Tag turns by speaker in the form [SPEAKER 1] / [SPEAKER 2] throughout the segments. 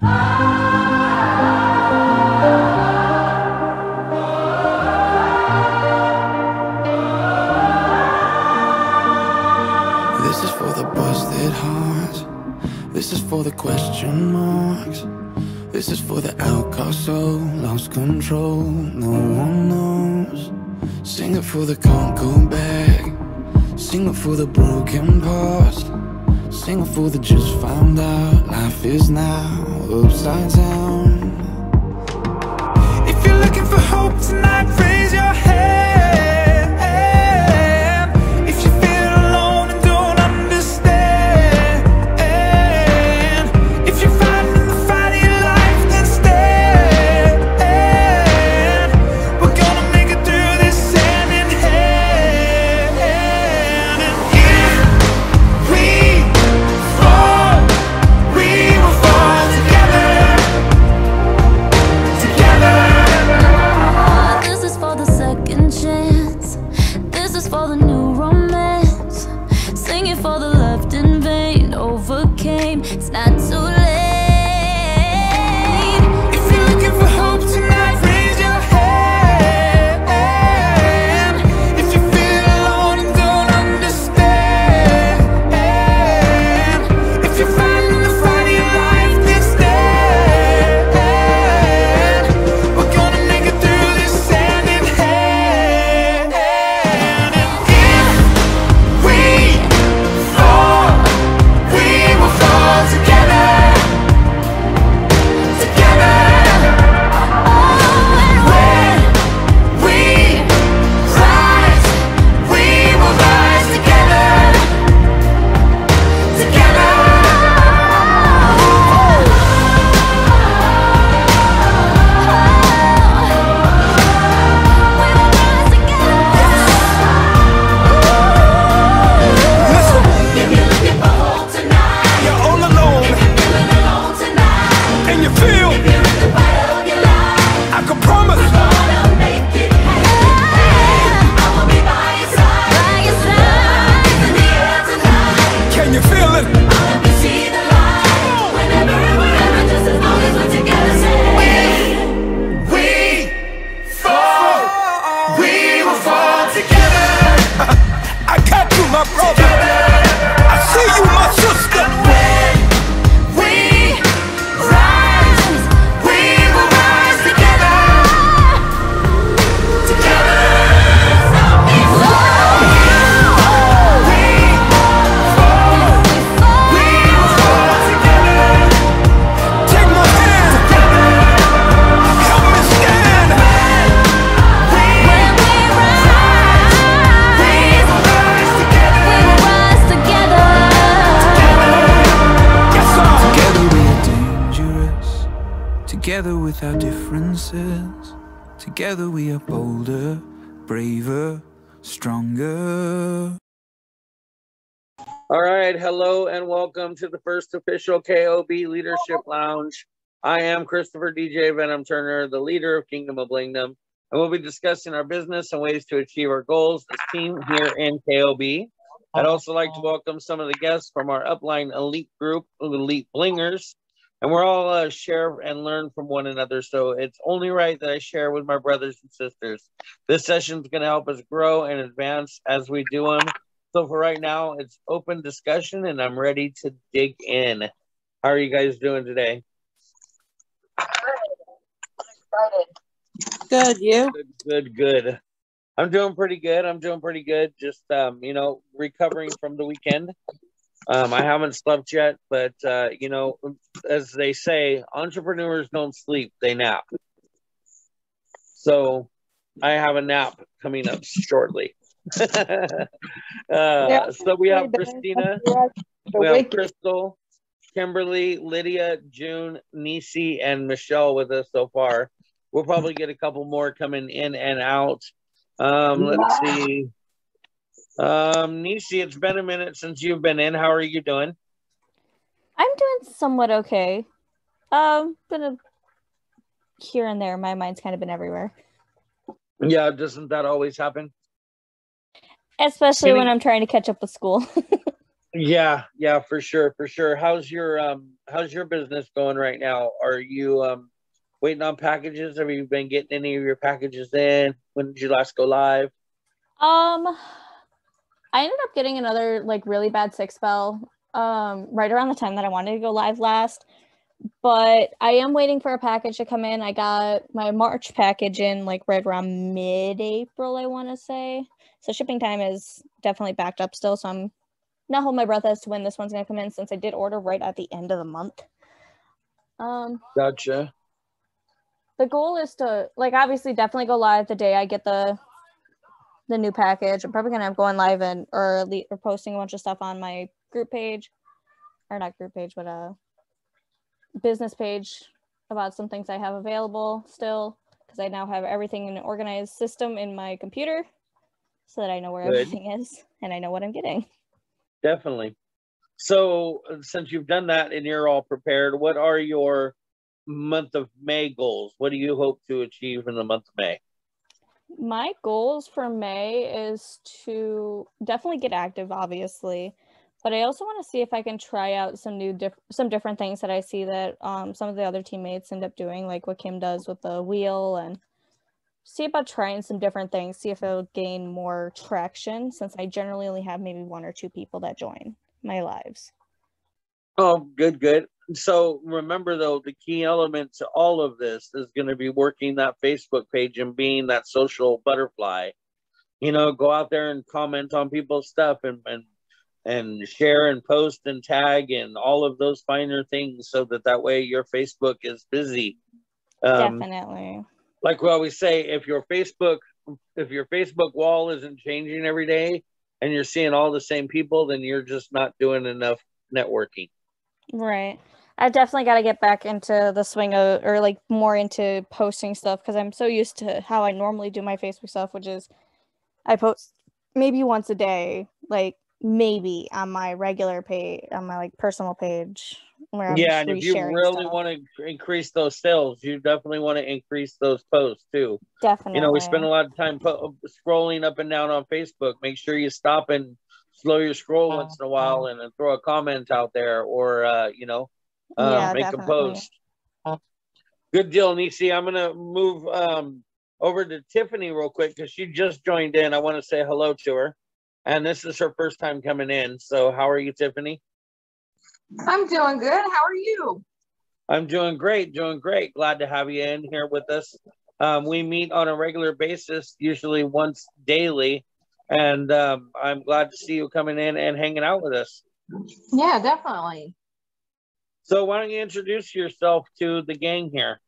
[SPEAKER 1] This is for the busted hearts. This is for the question marks. This is for the outcast soul, lost control. No one knows. Sing it for the can't go back. Sing it for the broken past. Sing fool that just found out. Life is now upside down. If you're looking for hope tonight, raise your hand.
[SPEAKER 2] Official KOB Leadership Lounge. I am Christopher DJ Venom Turner, the leader of Kingdom of Blingdom, and we'll be discussing our business and ways to achieve our goals as team here in KOB. I'd also like to welcome some of the guests from our upline elite group, Elite Blingers, and we're all uh, share and learn from one another. So it's only right that I share with my brothers and sisters. This session is going to help us grow and advance as we do them. So for right now, it's open discussion, and I'm ready to dig in. How are you guys doing today?
[SPEAKER 3] Good, you?
[SPEAKER 2] Good, good, good. I'm doing pretty good. I'm doing pretty good. Just um, you know, recovering from the weekend. Um, I haven't slept yet, but uh, you know, as they say, entrepreneurs don't sleep; they nap. So, I have a nap coming up shortly. uh, so we have Christina, we have Crystal, Kimberly, Lydia, June, Nisi, and Michelle with us so far. We'll probably get a couple more coming in and out. Um, let's see. Um, Nisi, it's been a minute since you've been in. How are you doing?
[SPEAKER 4] I'm doing somewhat okay. Um, been a here and there. My mind's kind of been everywhere,
[SPEAKER 2] Yeah, doesn't that always happen?
[SPEAKER 4] Especially
[SPEAKER 2] Can
[SPEAKER 4] when I'm trying to catch up with school.
[SPEAKER 2] Yeah, yeah, for sure, for sure. How's your um how's your business going right now? Are you um waiting on packages? Have you been getting any of your packages in? When did you last go live?
[SPEAKER 4] Um, I ended up getting another like really bad six spell um right around the time that I wanted to go live last. But I am waiting for a package to come in. I got my March package in like right around mid-April, I want to say. So shipping time is definitely backed up still. So I'm not holding my breath as to when this one's gonna come in since I did order right at the end of the month. Um,
[SPEAKER 2] Gotcha.
[SPEAKER 4] the goal is to like obviously definitely go live the day I get the the new package. I'm probably gonna have going live and or, or posting a bunch of stuff on my group page, or not group page, but a business page about some things I have available still because I now have everything in an organized system in my computer, so that I know where
[SPEAKER 2] Good.
[SPEAKER 4] everything is and I know what I'm getting.
[SPEAKER 2] Definitely. So uh, since you've done that and you're all prepared, what are your month of May goals? What do you hope to achieve in the month of May?
[SPEAKER 4] My goals for May is to definitely get active, obviously, but I also want to see if I can try out some new, diff- some different things that I see that um, some of the other teammates end up doing, like what Kim does with the wheel, and see about trying some different things. See if it'll gain more traction, since I generally only have maybe one or two people that join my lives.
[SPEAKER 2] Oh, good, good. So remember though, the key element to all of this is going to be working that Facebook page and being that social butterfly. You know, go out there and comment on people's stuff and and and share and post and tag and all of those finer things so that that way your Facebook is busy. Um,
[SPEAKER 4] Definitely.
[SPEAKER 2] like we always say, if your Facebook if your Facebook wall isn't changing every day and you're seeing all the same people, then you're just not doing enough networking.
[SPEAKER 4] Right. I definitely got to get back into the swing of, or like more into posting stuff because I'm so used to how I normally do my Facebook stuff, which is I post maybe once a day, like maybe on my regular page, on my like personal page. Where I'm
[SPEAKER 2] yeah, and if you really
[SPEAKER 4] stuff.
[SPEAKER 2] want to increase those sales, you definitely want to increase those posts too.
[SPEAKER 4] definitely,
[SPEAKER 2] You know, we spend a lot of time po- scrolling up and down on Facebook. Make sure you stop and slow your scroll once in a while and, then throw a comment out there or, uh, you know, um,
[SPEAKER 4] Yeah,
[SPEAKER 2] make a post. Good deal, Nisi. I'm going to move um, over to Tiffany real quick because she just joined in. I want to say hello to her. And this is her first time coming in. So, how are you, Tiffany?
[SPEAKER 3] I'm doing good. How are you?
[SPEAKER 2] I'm doing great, doing great. Glad to have you in here with us. Um, we meet on a regular basis, usually once daily, and um, I'm glad to see you coming in and hanging out with us.
[SPEAKER 3] Yeah, definitely.
[SPEAKER 2] So, why don't you introduce yourself to the gang here?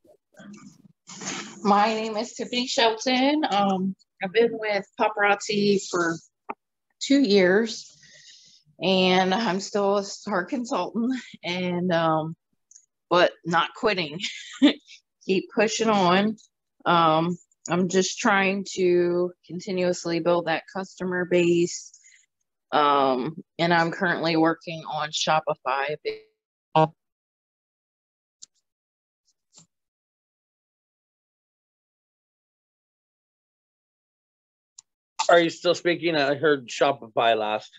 [SPEAKER 3] My name is Tiffany Shelton. Um, I've been with Paparazzi for two years, and I'm still a star consultant, and um, but not quitting. Keep pushing on. Um, I'm just trying to continuously build that customer base. Um, and I'm currently working on Shopify.
[SPEAKER 2] Are you still speaking? I heard Shopify last.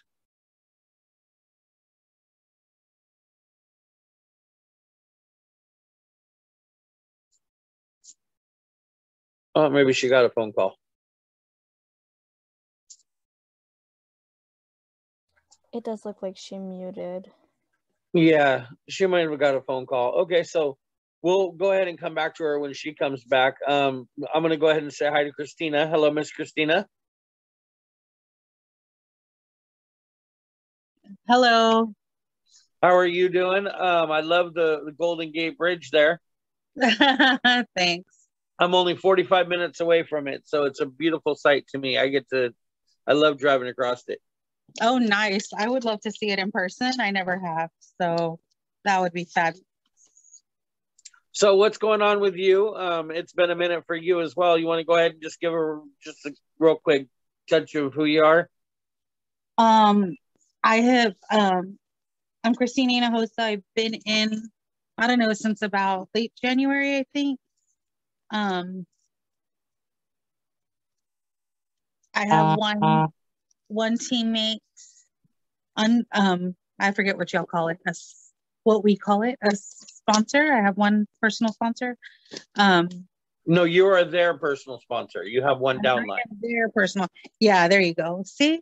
[SPEAKER 2] Oh, maybe she got a phone call.
[SPEAKER 4] It does look like she muted.
[SPEAKER 2] Yeah, she might have got a phone call. Okay, so we'll go ahead and come back to her when she comes back. Um, I'm gonna go ahead and say hi to Christina. Hello, Miss Christina.
[SPEAKER 5] Hello.
[SPEAKER 2] How are you doing? Um, I love the, the Golden Gate Bridge there.
[SPEAKER 5] Thanks.
[SPEAKER 2] I'm only 45 minutes away from it, so it's a beautiful sight to me. I get to, I love driving across it.
[SPEAKER 5] Oh, nice. I would love to see it in person. I never have. So that would be fabulous.
[SPEAKER 2] So what's going on with you? Um, it's been a minute for you as well. You want to go ahead and just give her just a real quick touch of who you are?
[SPEAKER 5] Um, I have um I'm Christina Hinojosa. I've been in, I don't know, since about late January, I think. Um I have one one teammate un um I forget what y'all call it. As what we call it, a sponsor. I have one personal sponsor. Um
[SPEAKER 2] no, you are their personal sponsor. You have one downline.
[SPEAKER 5] Their personal. Yeah, there you go. See,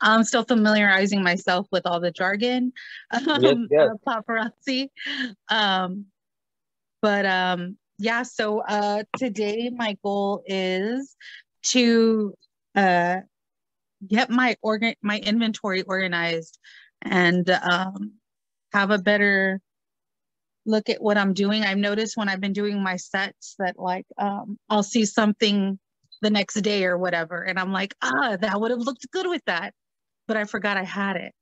[SPEAKER 5] I'm still familiarizing myself with all the jargon. Um, yes, yes. Uh, paparazzi. Um, but um, yeah, so uh, today my goal is to uh, get my organ my inventory organized and um, have a better look at what I'm doing. I've noticed when I've been doing my sets that like um, I'll see something the next day or whatever, and I'm like, ah, that would have looked good with that, but I forgot I had it.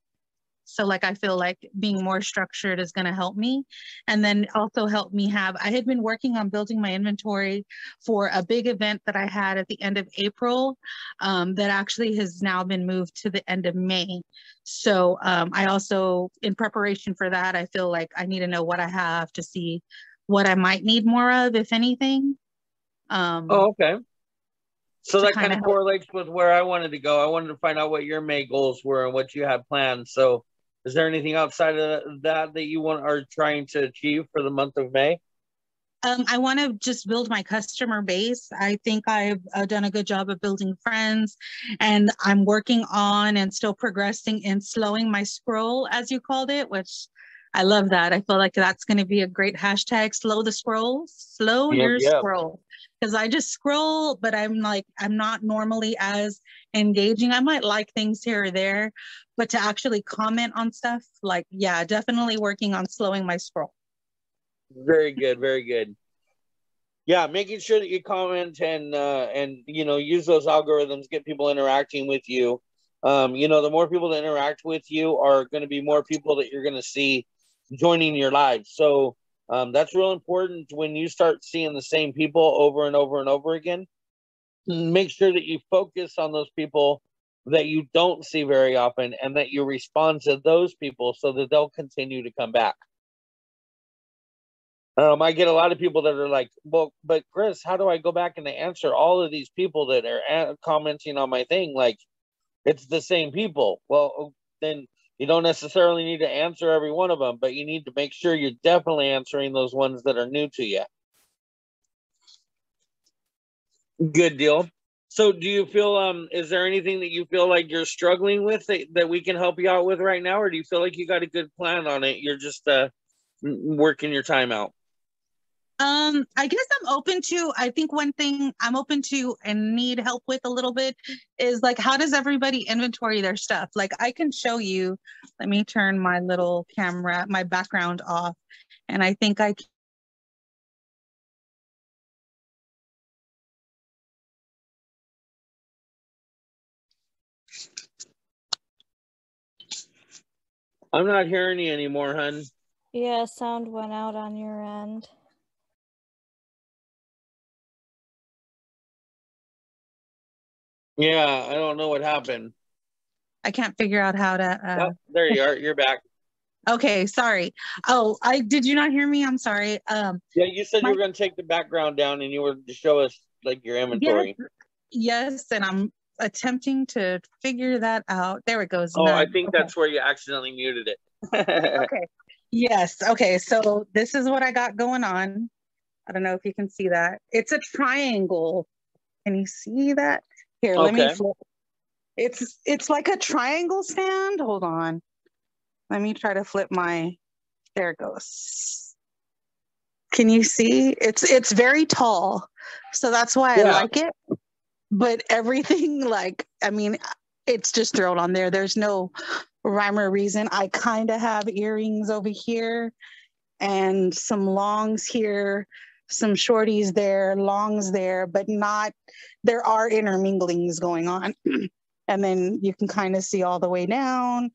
[SPEAKER 5] So like I feel like being more structured is going to help me and then also help me have I had been working on building my inventory for a big event that I had at the end of April um, that actually has now been moved to the end of May. So um, I also in preparation for that I feel like I need to know what I have to see what I might need more of if anything.
[SPEAKER 2] Um, oh okay. So that kind of correlates with where I wanted to go. I wanted to find out what your May goals were and what you had planned. So is there anything outside of that that you want are trying to achieve for the month of May?
[SPEAKER 5] Um, I want to just build my customer base. I think I've uh, done a good job of building friends, and I'm working on and still progressing in slowing my scroll, as you called it, which I love that. I feel like that's going to be a great hashtag. Slow the scroll, slow yep, your yep. scroll. Because I just scroll, but I'm like, I'm not normally as engaging. I might like things here or there, but to actually comment on stuff, like, yeah, definitely working on slowing my scroll.
[SPEAKER 2] Very good, very good. Yeah, making sure that you comment and uh, and you know use those algorithms, get people interacting with you. Um, you know, the more people that interact with you are going to be more people that you're going to see joining your live. So um, that's real important when you start seeing the same people over and over and over again. Make sure that you focus on those people that you don't see very often and that you respond to those people so that they'll continue to come back. Um, I get a lot of people that are like, well, but Chris, how do I go back and answer all of these people that are commenting on my thing? Like, it's the same people. Well, oh, then you don't necessarily need to answer every one of them, but you need to make sure you're definitely answering those ones that are new to you. Good deal. So do you feel um is there anything that you feel like you're struggling with that, that we can help you out with right now or do you feel like you got a good plan on it? You're just uh working your time out.
[SPEAKER 5] Um, I guess I'm open to. I think one thing I'm open to and need help with a little bit is like, how does everybody inventory their stuff? Like, I can show you. Let me turn my little camera, my background off, and I think I can.
[SPEAKER 2] I'm not hearing you anymore, hun.
[SPEAKER 4] Yeah, sound went out on your end.
[SPEAKER 2] Yeah, I don't know what happened.
[SPEAKER 5] I can't figure out how to. Uh...
[SPEAKER 2] Oh, there you are. You're back.
[SPEAKER 5] okay, sorry. Oh, I did you not hear me? I'm sorry. Um,
[SPEAKER 2] yeah, you said my... you were going to take the background down and you were to show us like your inventory.
[SPEAKER 5] Yes, yes and I'm attempting to figure that out. There it goes.
[SPEAKER 2] Oh. I think okay. that's where you accidentally muted it.
[SPEAKER 5] okay. Yes. Okay. So this is what I got going on. I don't know if you can see that. It's a triangle. Can you see that? Here, okay. let me flip. It's it's like a triangle stand. Hold on. Let me try to flip my there it goes. Can you see? It's it's very tall. So that's why yeah. I like it but everything like i mean it's just thrown on there there's no rhyme or reason i kind of have earrings over here and some longs here some shorties there longs there but not there are interminglings going on and then you can kind of see all the way down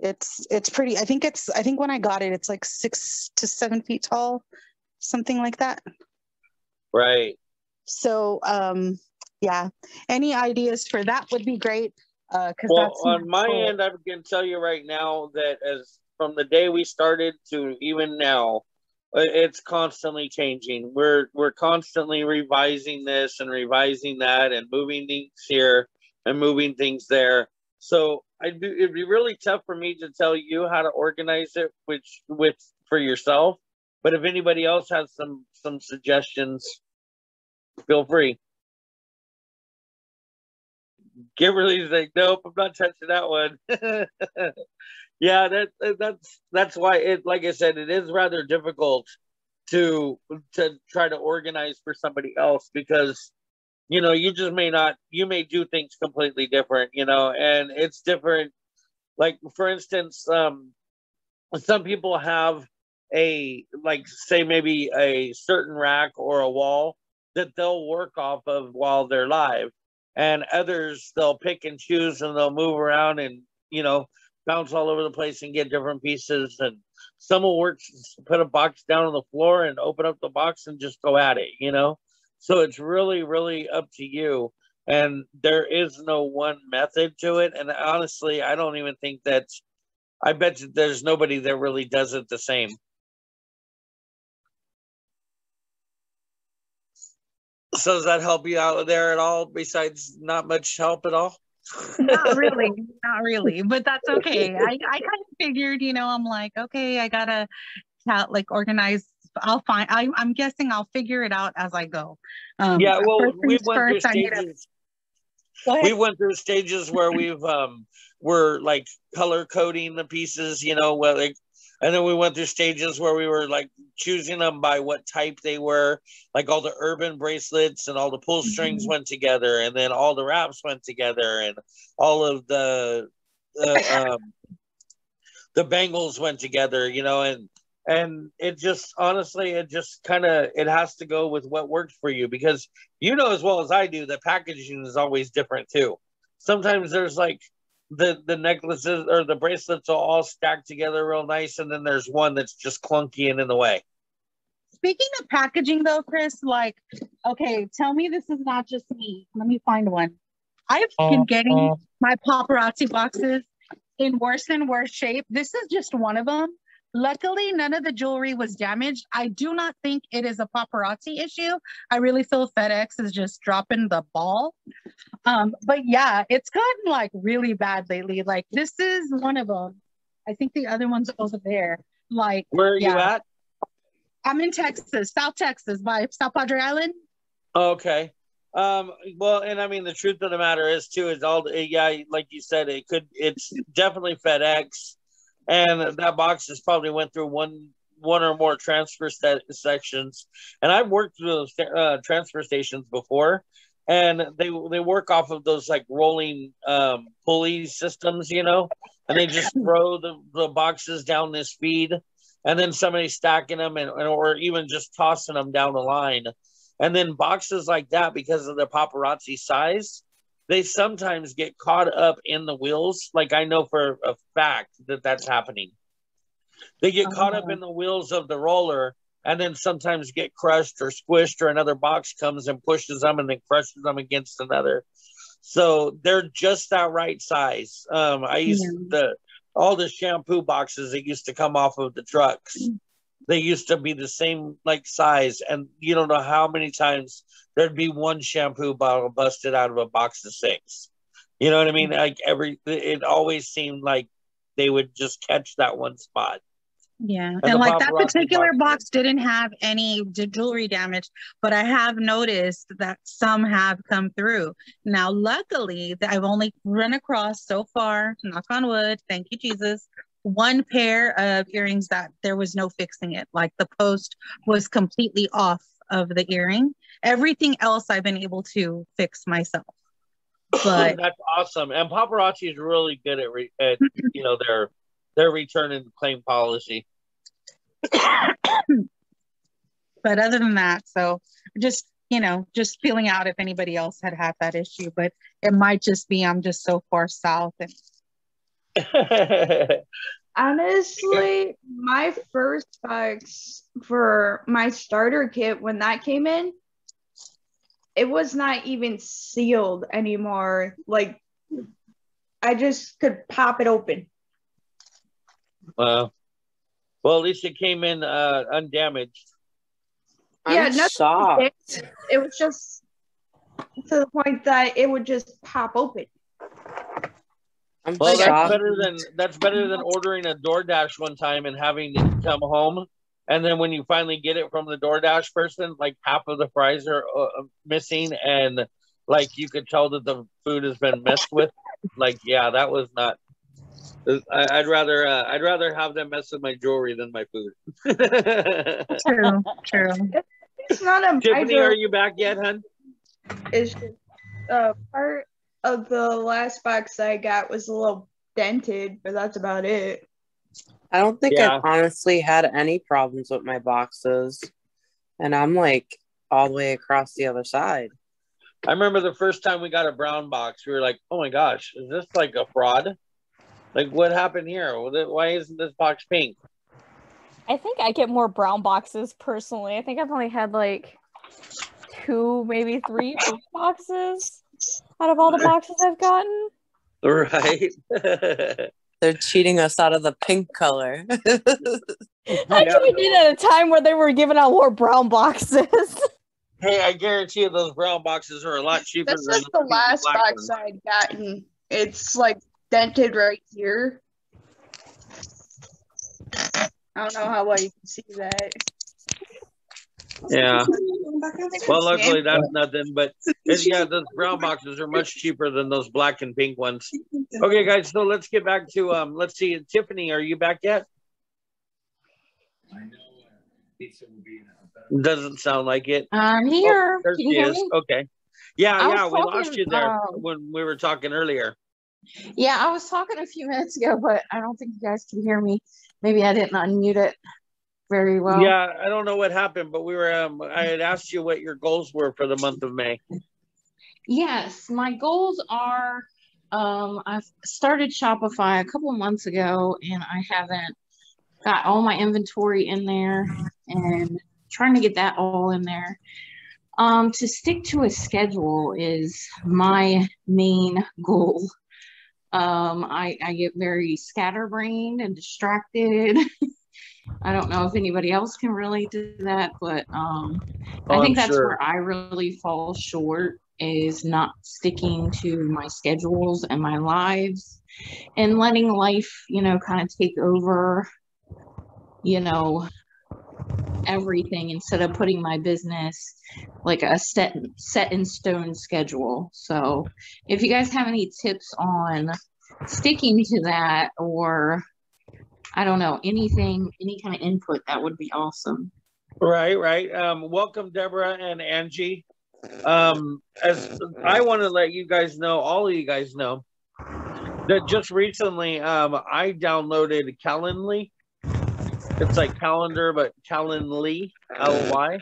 [SPEAKER 5] it's it's pretty i think it's i think when i got it it's like six to seven feet tall something like that
[SPEAKER 2] right
[SPEAKER 5] so um yeah, any ideas for that would be great.
[SPEAKER 2] Uh, well, on my cool. end, I can tell you right now that as from the day we started to even now, it's constantly changing. We're we're constantly revising this and revising that and moving things here and moving things there. So I'd be, it'd be really tough for me to tell you how to organize it, which with for yourself. But if anybody else has some some suggestions, feel free. Kimberly's like, nope, I'm not touching that one. yeah, that that's that's why it. Like I said, it is rather difficult to to try to organize for somebody else because you know you just may not you may do things completely different you know and it's different like for instance um some people have a like say maybe a certain rack or a wall that they'll work off of while they're live and others they'll pick and choose and they'll move around and you know bounce all over the place and get different pieces and some will work put a box down on the floor and open up the box and just go at it you know so it's really really up to you and there is no one method to it and honestly i don't even think that i bet there's nobody that really does it the same So does that help you out there at all? Besides, not much help at all.
[SPEAKER 5] Not really, not really, but that's okay. I, I kind of figured, you know, I'm like, okay, I gotta like organize. I'll find. I, I'm guessing I'll figure it out as I go.
[SPEAKER 2] Um, yeah, well, we went first, through stages. We went through stages where we've um we're like color coding the pieces, you know, well, like and then we went through stages where we were like choosing them by what type they were like all the urban bracelets and all the pull strings mm-hmm. went together and then all the wraps went together and all of the um, the bangles went together you know and and it just honestly it just kind of it has to go with what works for you because you know as well as i do that packaging is always different too sometimes there's like the the necklaces or the bracelets are all stacked together real nice, and then there's one that's just clunky and in the way.
[SPEAKER 5] Speaking of packaging, though, Chris, like, okay, tell me this is not just me. Let me find one. I've been uh, getting my paparazzi boxes in worse and worse shape. This is just one of them. Luckily, none of the jewelry was damaged. I do not think it is a paparazzi issue. I really feel FedEx is just dropping the ball. Um, but yeah, it's gotten like really bad lately. Like this is one of them. I think the other one's over there. Like
[SPEAKER 2] where are
[SPEAKER 5] yeah.
[SPEAKER 2] you at?
[SPEAKER 5] I'm in Texas, South Texas, by South Padre Island.
[SPEAKER 2] Okay. Um, well, and I mean, the truth of the matter is too is all the yeah, like you said, it could. It's definitely FedEx and that box just probably went through one one or more transfer st- sections. And I've worked through those uh, transfer stations before, and they they work off of those like rolling um, pulley systems, you know, and they just throw the, the boxes down this feed, and then somebody stacking them and, and or even just tossing them down the line. And then boxes like that, because of the paparazzi size, they sometimes get caught up in the wheels. Like I know for a fact that that's happening. They get caught up in the wheels of the roller and then sometimes get crushed or squished or another box comes and pushes them and then crushes them against another. So they're just that right size. Um, I used yeah. the all the shampoo boxes that used to come off of the trucks. Mm they used to be the same like size and you don't know how many times there'd be one shampoo bottle busted out of a box of six. You know what i mean? Mm-hmm. like every it always seemed like they would just catch that one spot.
[SPEAKER 5] Yeah and, and like that particular box, box didn't have any jewelry damage but i have noticed that some have come through. Now luckily i've only run across so far knock on wood thank you jesus one pair of earrings that there was no fixing it. Like the post was completely off of the earring. Everything else I've been able to fix myself. But
[SPEAKER 2] that's awesome. And paparazzi is really good at, re- at you know their their return and claim policy.
[SPEAKER 5] but other than that, so just you know, just feeling out if anybody else had had that issue. But it might just be I'm just so far south and
[SPEAKER 6] Honestly, my first box for my starter kit when that came in, it was not even sealed anymore. Like I just could pop it open.
[SPEAKER 2] Wow. Well, at least it came in uh, undamaged.
[SPEAKER 6] Yeah, I'm nothing. It, it was just to the point that it would just pop open.
[SPEAKER 2] I'm well, that's better than that's better than ordering a DoorDash one time and having to come home, and then when you finally get it from the DoorDash person, like half of the fries are uh, missing, and like you could tell that the food has been messed with. Like, yeah, that was not. I, would rather uh, I'd rather have them mess with my jewelry than my food.
[SPEAKER 5] true, true.
[SPEAKER 6] It's not a.
[SPEAKER 2] Tiffany, are you back yet, hun?
[SPEAKER 6] It's just uh, part of the last box I got was a little dented, but that's about it.
[SPEAKER 7] I don't think yeah. I've honestly had any problems with my boxes. And I'm like all the way across the other side.
[SPEAKER 2] I remember the first time we got a brown box, we were like, oh my gosh, is this like a fraud? Like, what happened here? Why isn't this box pink?
[SPEAKER 4] I think I get more brown boxes personally. I think I've only had like two, maybe three boxes out of all the boxes I've gotten.
[SPEAKER 2] Right.
[SPEAKER 7] They're cheating us out of the pink color.
[SPEAKER 4] Actually, we did at a time where they were giving out more brown boxes.
[SPEAKER 2] hey, I guarantee you those brown boxes are a lot cheaper.
[SPEAKER 6] This is the last box I'd gotten. It's like dented right here. I don't know how well you can see that.
[SPEAKER 2] Yeah. Well, luckily that's nothing, but yeah, those brown boxes are much cheaper than those black and pink ones. Okay, guys, so let's get back to um. Let's see, Tiffany, are you back yet? I know. It doesn't sound like it.
[SPEAKER 3] I'm here.
[SPEAKER 2] Oh, there she is. Me? Okay. Yeah, yeah, we talking, lost you there um, when we were talking earlier.
[SPEAKER 3] Yeah, I was talking a few minutes ago, but I don't think you guys can hear me. Maybe I didn't unmute it very well.
[SPEAKER 2] Yeah, I don't know what happened, but we were um I had asked you what your goals were for the month of May.
[SPEAKER 3] Yes, my goals are um I've started Shopify a couple of months ago and I haven't got all my inventory in there and trying to get that all in there. Um, to stick to a schedule is my main goal. Um, I, I get very scatterbrained and distracted. I don't know if anybody else can relate to that, but um, oh, I think I'm that's sure. where I really fall short is not sticking to my schedules and my lives and letting life, you know, kind of take over, you know, everything instead of putting my business like a set set in stone schedule. So if you guys have any tips on sticking to that or I don't know, anything, any kind of input, that would be awesome.
[SPEAKER 2] Right, right. Um, welcome, Deborah and Angie. Um, as I want to let you guys know, all of you guys know, that just recently um, I downloaded Calendly. It's like calendar, but Calendly, L Y.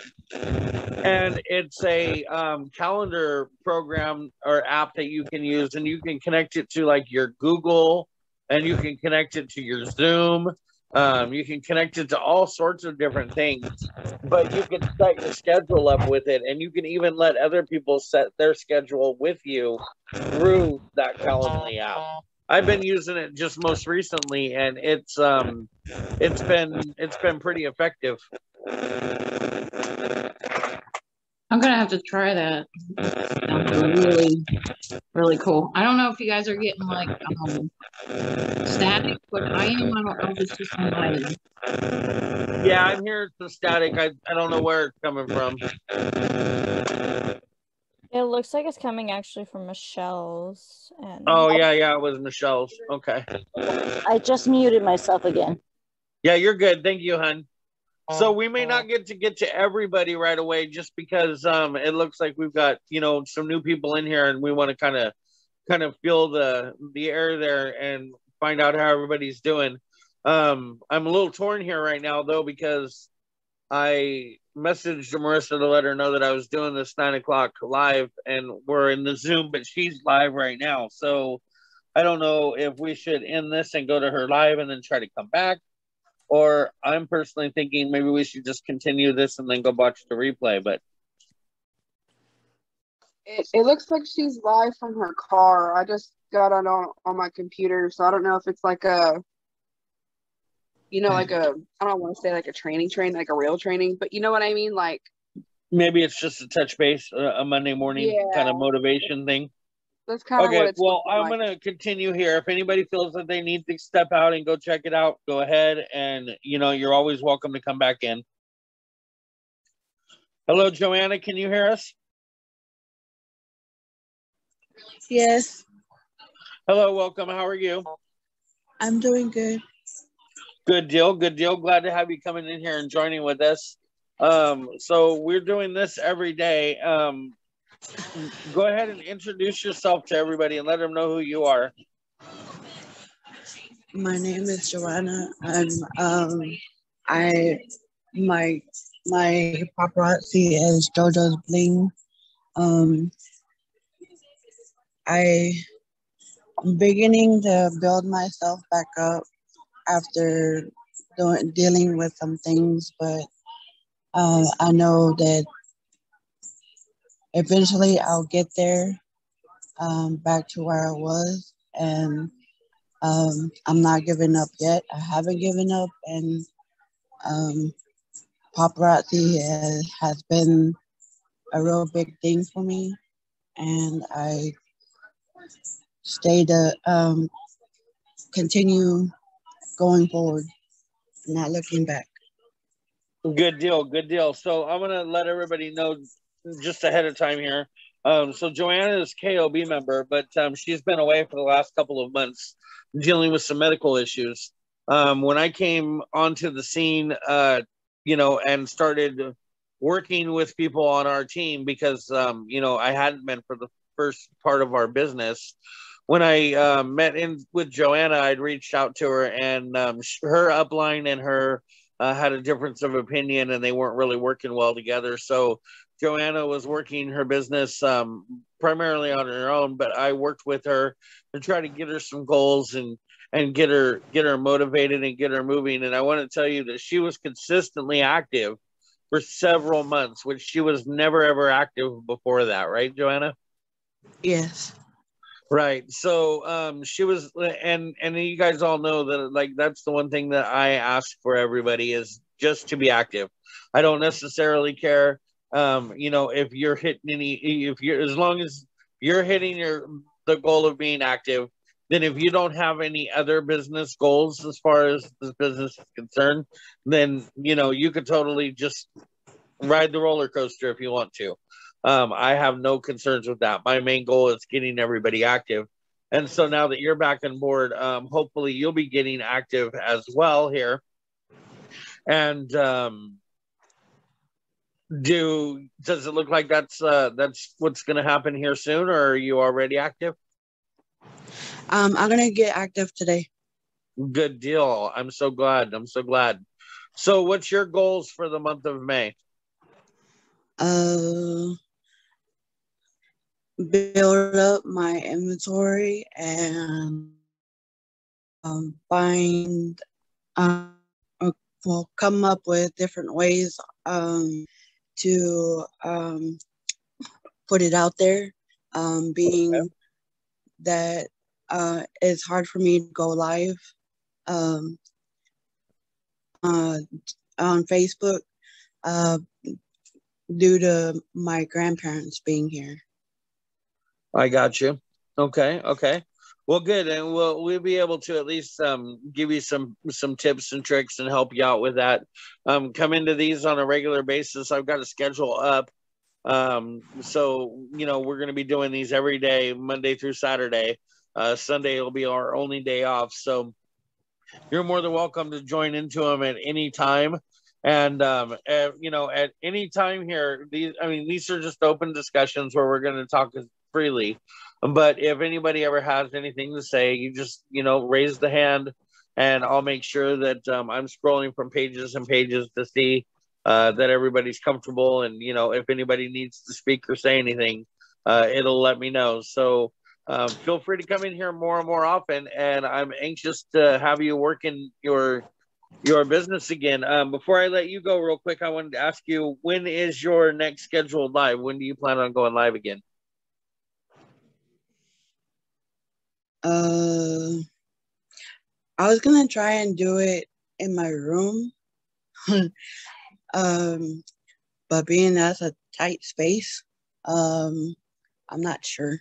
[SPEAKER 2] And it's a um, calendar program or app that you can use, and you can connect it to like your Google and you can connect it to your Zoom. Um, you can connect it to all sorts of different things, but you can set your schedule up with it, and you can even let other people set their schedule with you through that Calendly app. I've been using it just most recently, and it's um, it's been it's been pretty effective.
[SPEAKER 3] I'm gonna have to try that. really, really cool. I don't know if you guys are getting like um, static, but I am. I don't know if my.
[SPEAKER 2] Yeah, I'm hearing some static. I, I don't know where it's coming from.
[SPEAKER 4] It looks like it's coming actually from Michelle's. And
[SPEAKER 2] oh yeah, yeah, it was Michelle's. Okay.
[SPEAKER 8] I just muted myself again.
[SPEAKER 2] Yeah, you're good. Thank you, hun. So we may not get to get to everybody right away just because um, it looks like we've got you know some new people in here and we want to kind of kind of feel the the air there and find out how everybody's doing. Um, I'm a little torn here right now though because I messaged Marissa to let her know that I was doing this nine o'clock live and we're in the Zoom, but she's live right now. So I don't know if we should end this and go to her live and then try to come back or I'm personally thinking maybe we should just continue this and then go watch the replay. But
[SPEAKER 9] it, it looks like she's live from her car. I just got on on my computer, so I don't know if it's like a, you know, like a I don't want to say like a training train, like a real training, but you know what I mean, like
[SPEAKER 2] maybe it's just a touch base, uh, a Monday morning yeah. kind of motivation thing.
[SPEAKER 9] That's kind of okay, what it's
[SPEAKER 2] well, I'm like. gonna continue here. If anybody feels that they need to step out and go check it out, go ahead and you know, you're always welcome to come back in. Hello, Joanna, can you hear us?
[SPEAKER 10] Yes.
[SPEAKER 2] Hello, welcome. How are you?
[SPEAKER 10] I'm doing good.
[SPEAKER 2] Good deal. Good deal. Glad to have you coming in here and joining with us. Um, so we're doing this every day. Um, go ahead and introduce yourself to everybody and let them know who you are.
[SPEAKER 10] My name is Joanna. I'm um, I my my paparazzi is JoJo's Bling. Um, I am beginning to build myself back up after doing, dealing with some things, but uh, I know that eventually I'll get there um, back to where I was. And um, I'm not giving up yet. I haven't given up. And um, paparazzi has, has been a real big thing for me. And I stay to um, continue going forward, not looking back.
[SPEAKER 2] Good deal. Good deal. So I'm to let everybody know just ahead of time here. Um, so Joanna is KOB member, but um, she's been away for the last couple of months dealing with some medical issues. Um, when I came onto the scene, uh, you know, and started working with people on our team because, um, you know, I hadn't been for the first part of our business. When I uh, met in with Joanna, I'd reached out to her, and um, her upline and her uh, had a difference of opinion, and they weren't really working well together. So Joanna was working her business um, primarily on her own, but I worked with her to try to get her some goals and and get her get her motivated and get her moving. And I want to tell you that she was consistently active for several months, which she was never ever active before that, right, Joanna?
[SPEAKER 10] Yes.
[SPEAKER 2] Right. So um she was and and you guys all know that like that's the one thing that I ask for everybody is just to be active. I don't necessarily care um, you know, if you're hitting any, if you're as long as you're hitting your the goal of being active, then if you don't have any other business goals as far as this business is concerned, then you know you could totally just ride the roller coaster if you want to. Um, I have no concerns with that. My main goal is getting everybody active. And so now that you're back on board, um, hopefully you'll be getting active as well here. And um, do does it look like that's uh that's what's going to happen here soon or are you already active?
[SPEAKER 10] Um i'm gonna get active today.
[SPEAKER 2] Good deal. I'm so glad. I'm so glad. So what's your goals for the month of may?
[SPEAKER 10] Uh build up my inventory and um, find um, will come up with different ways um, to um, put it out there, um, being okay. that uh, it's hard for me to go live um, uh, on Facebook uh, due to my grandparents being here.
[SPEAKER 2] I got you. Okay, okay. Well, good, and we'll we'll be able to at least um, give you some some tips and tricks and help you out with that. Um, come into these on a regular basis. I've got a schedule up, um, so you know we're going to be doing these every day, Monday through Saturday. Uh, Sunday will be our only day off, so you're more than welcome to join into them at any time. And um, at, you know, at any time here, these I mean, these are just open discussions where we're going to talk freely. But if anybody ever has anything to say, you just, you know, raise the hand and I'll make sure that um, I'm scrolling from pages and pages to see uh, that everybody's comfortable. And, you know, if anybody needs to speak or say anything, uh, it'll let me know. So um, feel free to come in here more and more often. And I'm anxious to have you work in your your business again. Um, before I let you go, real quick, I wanted to ask you when is your next scheduled live? When do you plan on going live again?
[SPEAKER 10] Uh, I was gonna try and do it in my room, um, but being that's a tight space, um, I'm not sure.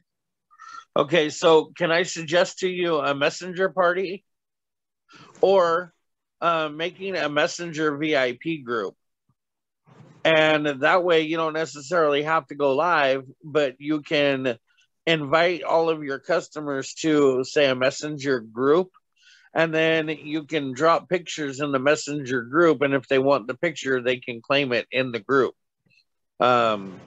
[SPEAKER 2] Okay, so can I suggest to you a messenger party or uh, making a messenger VIP group? And that way you don't necessarily have to go live, but you can invite all of your customers to, say, a messenger group. And then you can drop pictures in the messenger group. And if they want the picture, they can claim it in the group. Um,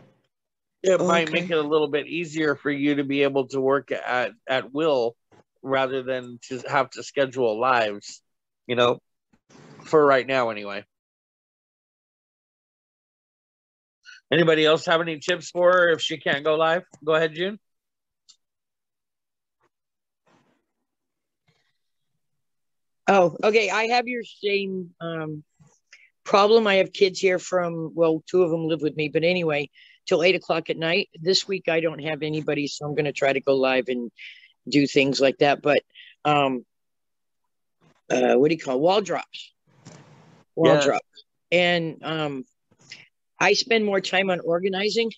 [SPEAKER 2] it okay. might make it a little bit easier for you to be able to work at, at will rather than to have to schedule lives, you know, for right now anyway. Anybody else have any tips for her if she can't go live? Go ahead, June.
[SPEAKER 11] Oh, okay. I have your same um, problem. I have kids here from, well, two of them live with me, but anyway, till eight o'clock at night. This week I don't have anybody, so I'm going to try to go live and do things like that. But um, uh, what do you call it? wall drops? Wall yeah. drops. And um, I spend more time on organizing.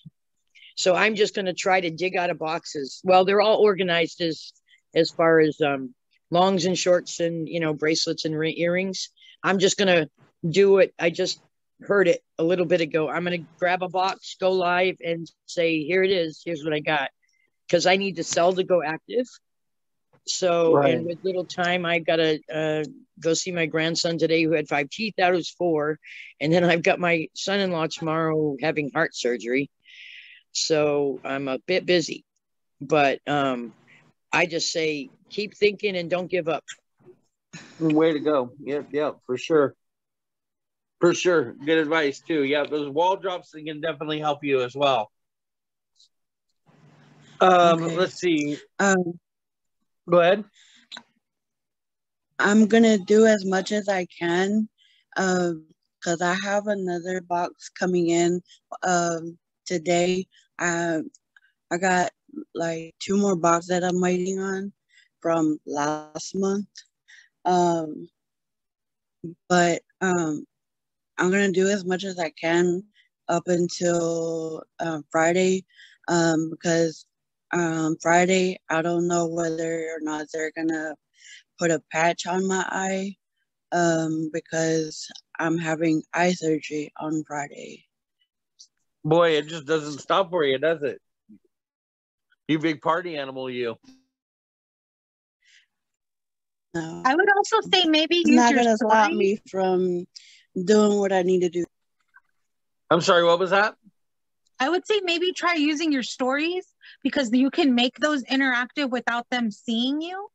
[SPEAKER 11] So I'm just going to try to dig out of boxes. Well, they're all organized as as far as um, longs and shorts and you know bracelets and earrings. I'm just going to do it. I just heard it a little bit ago. I'm going to grab a box, go live, and say, "Here it is. Here's what I got," because I need to sell to go active. So, right. and with little time, I got to uh, go see my grandson today who had five teeth out. was four. And then I've got my son in law tomorrow having heart surgery. So I'm a bit busy. But um, I just say keep thinking and don't give up.
[SPEAKER 2] Way to go. Yep, yep, for sure. For sure. Good advice, too. Yeah, those wall drops can definitely help you as well. Um, okay. Let's see. Um, Go ahead.
[SPEAKER 10] I'm gonna do as much as I can, because um, I have another box coming in um, today. I I got like two more boxes that I'm waiting on from last month. Um, but um, I'm gonna do as much as I can up until uh, Friday um, because um, Friday. I don't know whether or not they're gonna put a patch on my eye um, because I'm having eye surgery on Friday.
[SPEAKER 2] Boy, it just doesn't stop for you, does it? You big party animal, you.
[SPEAKER 5] No. I would also say maybe
[SPEAKER 10] it's not gonna stop me from doing what I need to do.
[SPEAKER 2] I'm sorry, what was that?
[SPEAKER 5] I would say maybe try using your stories because you can make those interactive without them seeing you.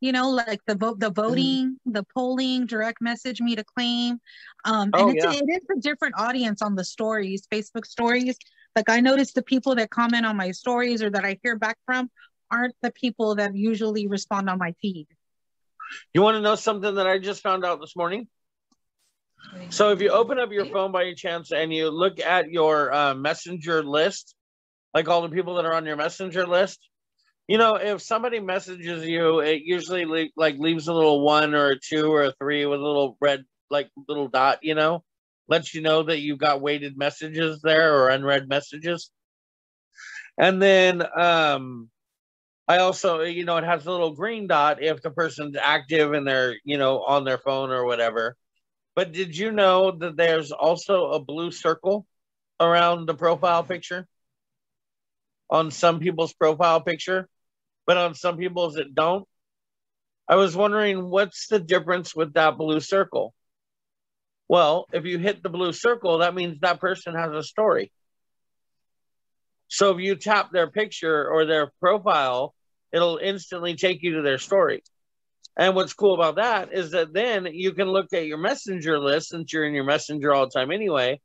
[SPEAKER 5] You know, like the vote, the voting, mm-hmm. the polling, direct message me to claim. Um, oh, and it's, yeah. it is a different audience on the stories, Facebook stories. Like I noticed the people that comment on my stories or that I hear back from aren't the people that usually respond on my feed.
[SPEAKER 2] You want to know something that I just found out this morning? So if you open up your phone by any chance and you look at your uh, messenger list, like all the people that are on your messenger list, you know, if somebody messages you, it usually le- like leaves a little one or a two or a three with a little red like little dot, you know, lets you know that you've got weighted messages there or unread messages. And then um I also, you know, it has a little green dot if the person's active and they're, you know, on their phone or whatever. But did you know that there's also a blue circle around the profile picture? On some people's profile picture, but on some people's it don't. I was wondering what's the difference with that blue circle? Well, if you hit the blue circle, that means that person has a story. So if you tap their picture or their profile, it'll instantly take you to their story. And what's cool about that is that then you can look at your messenger list since you're in your messenger all the time anyway,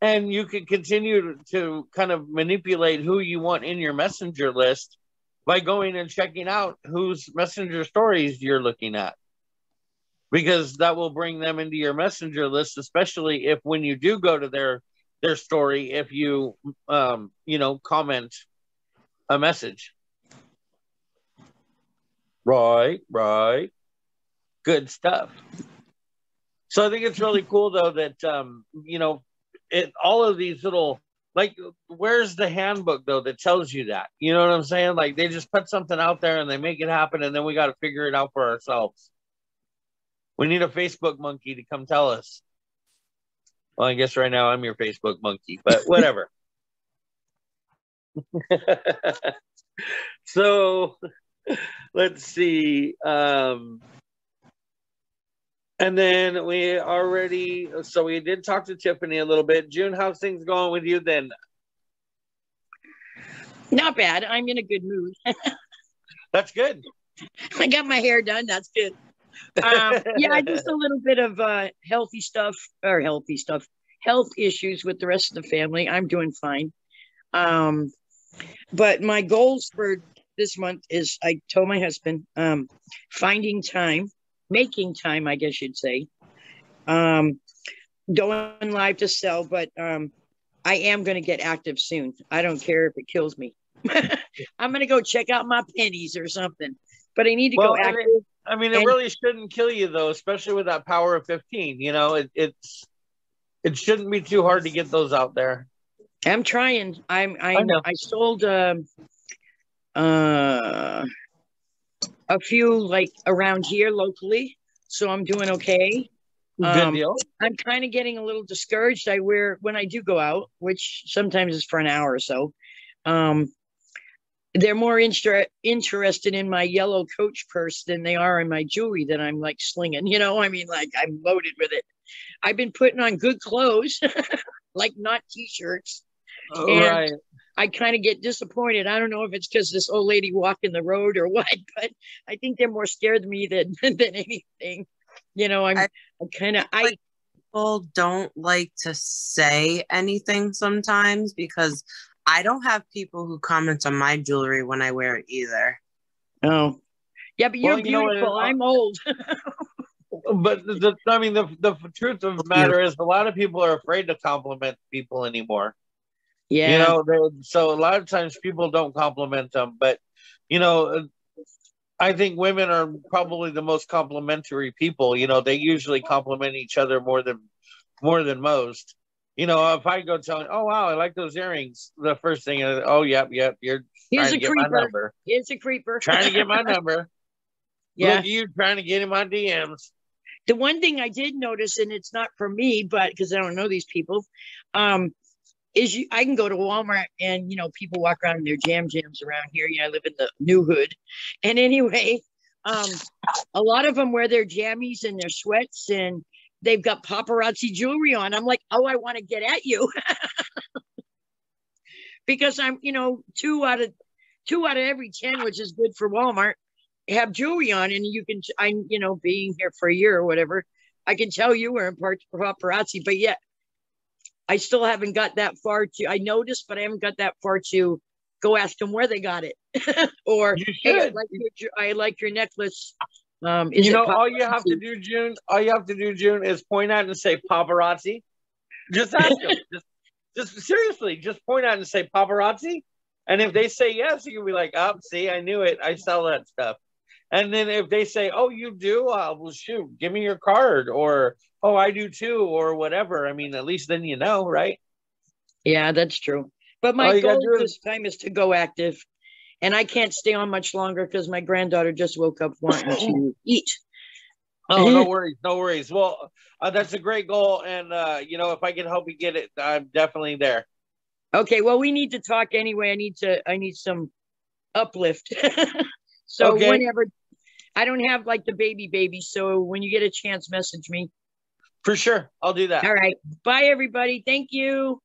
[SPEAKER 2] and you can continue to kind of manipulate who you want in your messenger list by going and checking out whose messenger stories you're looking at. Because that will bring them into your messenger list, especially if when you do go to their their story, if you um, you know, comment a message. Right, right. Good stuff. So I think it's really cool though that um, you know, it all of these little like where's the handbook though that tells you that? You know what I'm saying? Like they just put something out there and they make it happen, and then we got to figure it out for ourselves. We need a Facebook monkey to come tell us. Well, I guess right now I'm your Facebook monkey, but whatever. so let's see. Um, and then we already, so we did talk to Tiffany a little bit. June, how's things going with you then?
[SPEAKER 11] Not bad. I'm in a good mood.
[SPEAKER 2] That's good.
[SPEAKER 11] I got my hair done. That's good. Um, yeah, just a little bit of uh, healthy stuff or healthy stuff, health issues with the rest of the family. I'm doing fine. Um, but my goals for this month is I told my husband, um, finding time making time, I guess you'd say. Um, going live to sell, but um, I am going to get active soon. I don't care if it kills me. I'm going to go check out my pennies or something, but I need to well, go active.
[SPEAKER 2] I mean, it and, really shouldn't kill you though, especially with that power of 15. You know, it, it's it shouldn't be too hard to get those out there.
[SPEAKER 11] I'm trying. I'm I I, I sold um uh a few like around here locally, so I'm doing okay.
[SPEAKER 2] Good um, deal.
[SPEAKER 11] I'm kind of getting a little discouraged. I wear when I do go out, which sometimes is for an hour or so. Um, they're more inter- interested in my yellow coach purse than they are in my jewelry that I'm like slinging. You know, I mean, like I'm loaded with it. I've been putting on good clothes, like not t-shirts.
[SPEAKER 2] Oh, and right.
[SPEAKER 11] I kind of get disappointed. I don't know if it's because this old lady walking the road or what, but I think they're more scared of me than than anything. You know, I'm, I, am kind of I.
[SPEAKER 7] People don't like to say anything sometimes because I don't have people who comment on my jewelry when I wear it either.
[SPEAKER 11] Oh, yeah, but you're well, you beautiful. I'm old.
[SPEAKER 2] but the, I mean, the the truth of the matter is, a lot of people are afraid to compliment people anymore.
[SPEAKER 11] Yeah.
[SPEAKER 2] You know, so a lot of times people don't compliment them, but you know, I think women are probably the most complimentary people. You know, they usually compliment each other more than more than most. You know, if I go telling, oh wow, I like those earrings, the first thing is, oh yep, yep, you're
[SPEAKER 11] Here's
[SPEAKER 2] trying to
[SPEAKER 11] get creeper. my number. Here's a creeper.
[SPEAKER 2] trying to get my number. yeah, Look, you trying to get in my DMs.
[SPEAKER 11] The one thing I did notice, and it's not for me, but because I don't know these people, um, is you I can go to Walmart and you know people walk around in their jam jams around here. Yeah, I live in the new hood. And anyway, um a lot of them wear their jammies and their sweats and they've got paparazzi jewelry on. I'm like, oh, I want to get at you. because I'm, you know, two out of two out of every ten, which is good for Walmart, have jewelry on, and you can, I'm, you know, being here for a year or whatever, I can tell you we're in part paparazzi, but yet I still haven't got that far to, I noticed, but I haven't got that far to go ask them where they got it. or, hey, I like, your, I like your necklace. Um,
[SPEAKER 2] you know, all you have to do, June, all you have to do, June, is point out and say paparazzi. Just ask them. just, just seriously, just point out and say paparazzi. And if they say yes, you can be like, oh, see, I knew it. I sell that stuff. And then if they say, oh, you do, uh, well, shoot, give me your card or oh, I do too, or whatever. I mean, at least then you know, right?
[SPEAKER 11] Yeah, that's true. But my goal this time is to go active. And I can't stay on much longer because my granddaughter just woke up wanting to eat.
[SPEAKER 2] Oh, no worries, no worries. Well, uh, that's a great goal, and uh, you know, if I can help you get it, I'm definitely there.
[SPEAKER 11] Okay, well, we need to talk anyway. I need to, I need some uplift. so okay. whenever, I don't have like the baby baby, so when you get a chance, message me.
[SPEAKER 2] For sure. I'll do that.
[SPEAKER 11] All right. Bye, everybody. Thank you.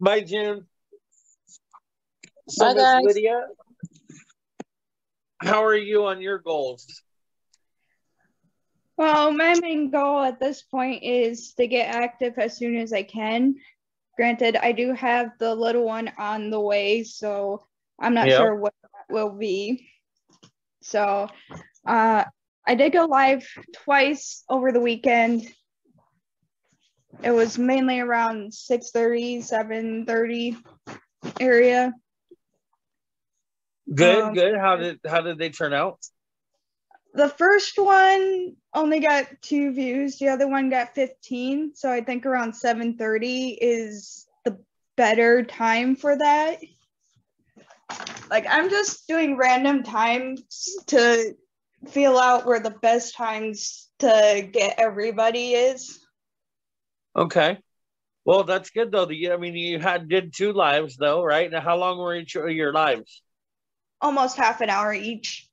[SPEAKER 2] Bye, June.
[SPEAKER 11] So, Bye, guys.
[SPEAKER 2] Lydia, how are you on your goals?
[SPEAKER 6] Well, my main goal at this point is to get active as soon as I can. Granted, I do have the little one on the way, so I'm not yep. sure what that will be. So, uh, I did go live twice over the weekend it was mainly around 6.30 7.30 area
[SPEAKER 2] good um, good how did how did they turn out
[SPEAKER 6] the first one only got two views the other one got 15 so i think around 7.30 is the better time for that. Like I'm just doing random times to feel out where the best times to get everybody is.
[SPEAKER 2] Okay. Well, that's good though. I mean, you had did two lives though, right? Now, how long were each of your lives?
[SPEAKER 6] Almost half an hour each.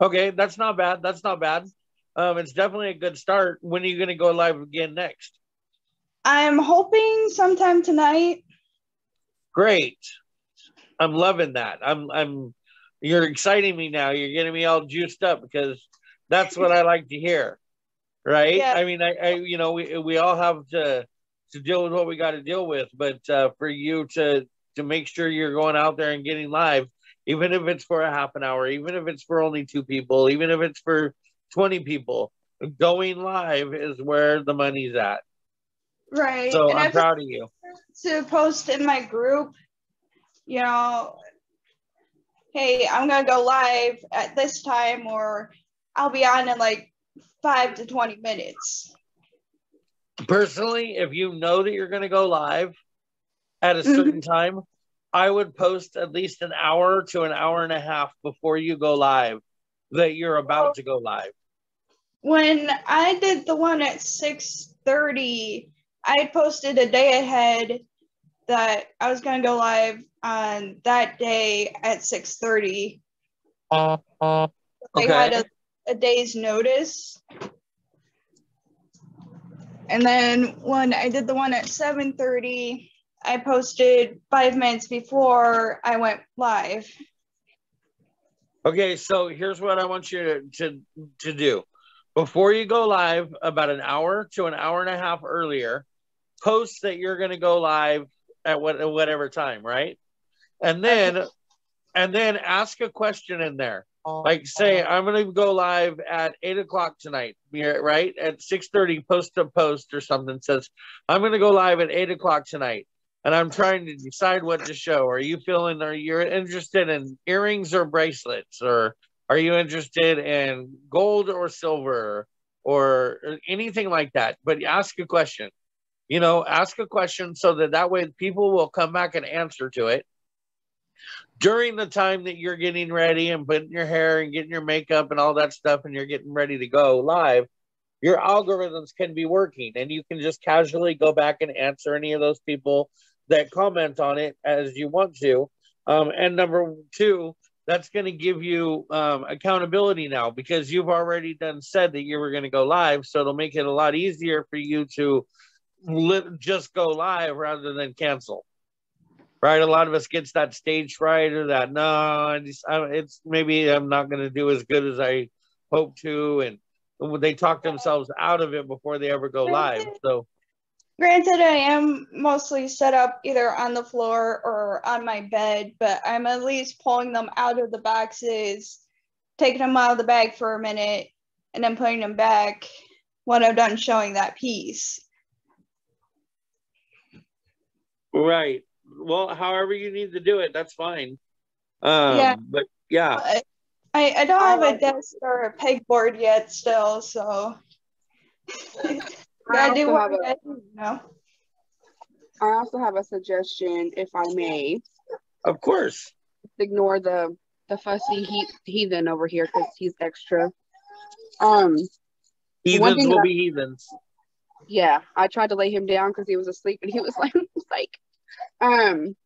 [SPEAKER 2] Okay, that's not bad. That's not bad. Um, it's definitely a good start. When are you going to go live again next?
[SPEAKER 6] I'm hoping sometime tonight.
[SPEAKER 2] Great. I'm loving that. I'm I'm you're exciting me now. You're getting me all juiced up because that's what I like to hear. Right? Yeah. I mean, I, I you know, we we all have to to deal with what we got to deal with, but uh, for you to to make sure you're going out there and getting live, even if it's for a half an hour, even if it's for only two people, even if it's for 20 people, going live is where the money's at.
[SPEAKER 6] Right.
[SPEAKER 2] So and I'm proud of you.
[SPEAKER 6] To post in my group, you know, hey, I'm gonna go live at this time, or I'll be on in like five to 20 minutes.
[SPEAKER 2] Personally, if you know that you're gonna go live at a certain mm-hmm. time, I would post at least an hour to an hour and a half before you go live that you're about to go live.
[SPEAKER 6] When I did the one at 6:30, I posted a day ahead that I was going to go live on that day at 6:30. Uh, uh, okay. I had a, a day's notice. And then when I did the one at 7:30, I posted 5 minutes before I went live.
[SPEAKER 2] Okay, so here's what I want you to, to, to do. Before you go live, about an hour to an hour and a half earlier, post that you're going to go live at what whatever time, right? And then and then ask a question in there. Like say, I'm going to go live at eight o'clock tonight, right? At six thirty, post a post or something says, I'm going to go live at eight o'clock tonight, and I'm trying to decide what to show. Are you feeling? Are you interested in earrings or bracelets, or are you interested in gold or silver, or anything like that? But ask a question you know ask a question so that that way people will come back and answer to it during the time that you're getting ready and putting your hair and getting your makeup and all that stuff and you're getting ready to go live your algorithms can be working and you can just casually go back and answer any of those people that comment on it as you want to um, and number two that's going to give you um, accountability now because you've already done said that you were going to go live so it'll make it a lot easier for you to just go live rather than cancel. Right, a lot of us gets that stage fright or that no, I just, I, it's maybe I'm not going to do as good as I hope to, and they talk themselves out of it before they ever go live. So,
[SPEAKER 6] granted, I am mostly set up either on the floor or on my bed, but I'm at least pulling them out of the boxes, taking them out of the bag for a minute, and then putting them back when I'm done showing that piece.
[SPEAKER 2] Right. Well, however you need to do it, that's fine. Um, yeah. But yeah.
[SPEAKER 6] I, I don't have a desk or a pegboard yet still, so
[SPEAKER 9] I do have a, you know. I also have a suggestion, if I may.
[SPEAKER 2] Of course.
[SPEAKER 9] Ignore the the fussy he, heathen over here because he's extra. Um,
[SPEAKER 2] heathens will be heathens.
[SPEAKER 9] Yeah, I tried to lay him down because he was asleep, and he was like, like, um,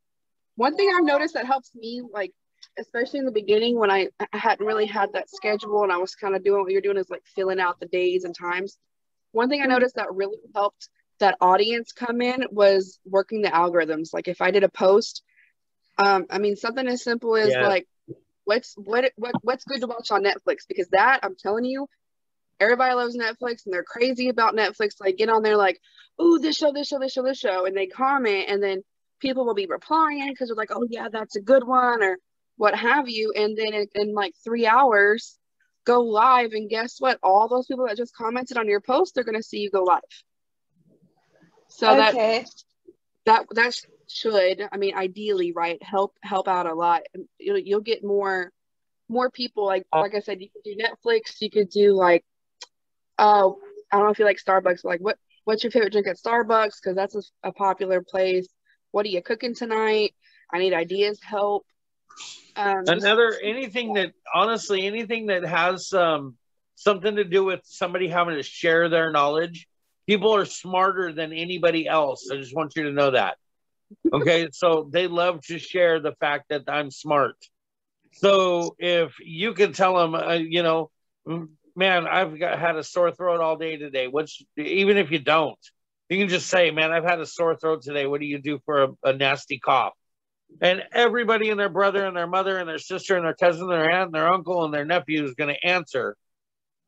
[SPEAKER 9] one thing I've noticed that helps me, like, especially in the beginning when I, I hadn't really had that schedule and I was kind of doing what you're doing is like filling out the days and times. One thing I mm-hmm. noticed that really helped that audience come in was working the algorithms. Like if I did a post, um, I mean something as simple as yeah. like what's what what what's good to watch on Netflix because that I'm telling you everybody loves Netflix and they're crazy about Netflix. Like get on there like, oh, this show, this show, this show, this show, and they comment, and then people will be replying because they're like, oh yeah, that's a good one, or what have you. And then in, in like three hours, go live, and guess what? All those people that just commented on your post, they're gonna see you go live. So okay. that that that should, I mean, ideally, right, help help out a lot. You'll, you'll get more more people like uh, like I said, you could do Netflix, you could do like oh, I don't know if you like Starbucks, like what what's your favorite drink at Starbucks? Because that's a, a, popular place. what are you cooking tonight? I need ideas, help.
[SPEAKER 2] Um, Another anything that honestly anything that has um, something to do with somebody having to share their knowledge. People are smarter than anybody else. I just want you to know that. Okay, so they love to share the fact that I'm smart. So if you can tell them, uh, you know, man, I've got, had a sore throat all day today. What's even if you don't, you can just say, man, I've had a sore throat today. What do you do for a, a nasty cough? And everybody and their brother and their mother and their sister and their cousin and their aunt and their uncle and their nephew is going to answer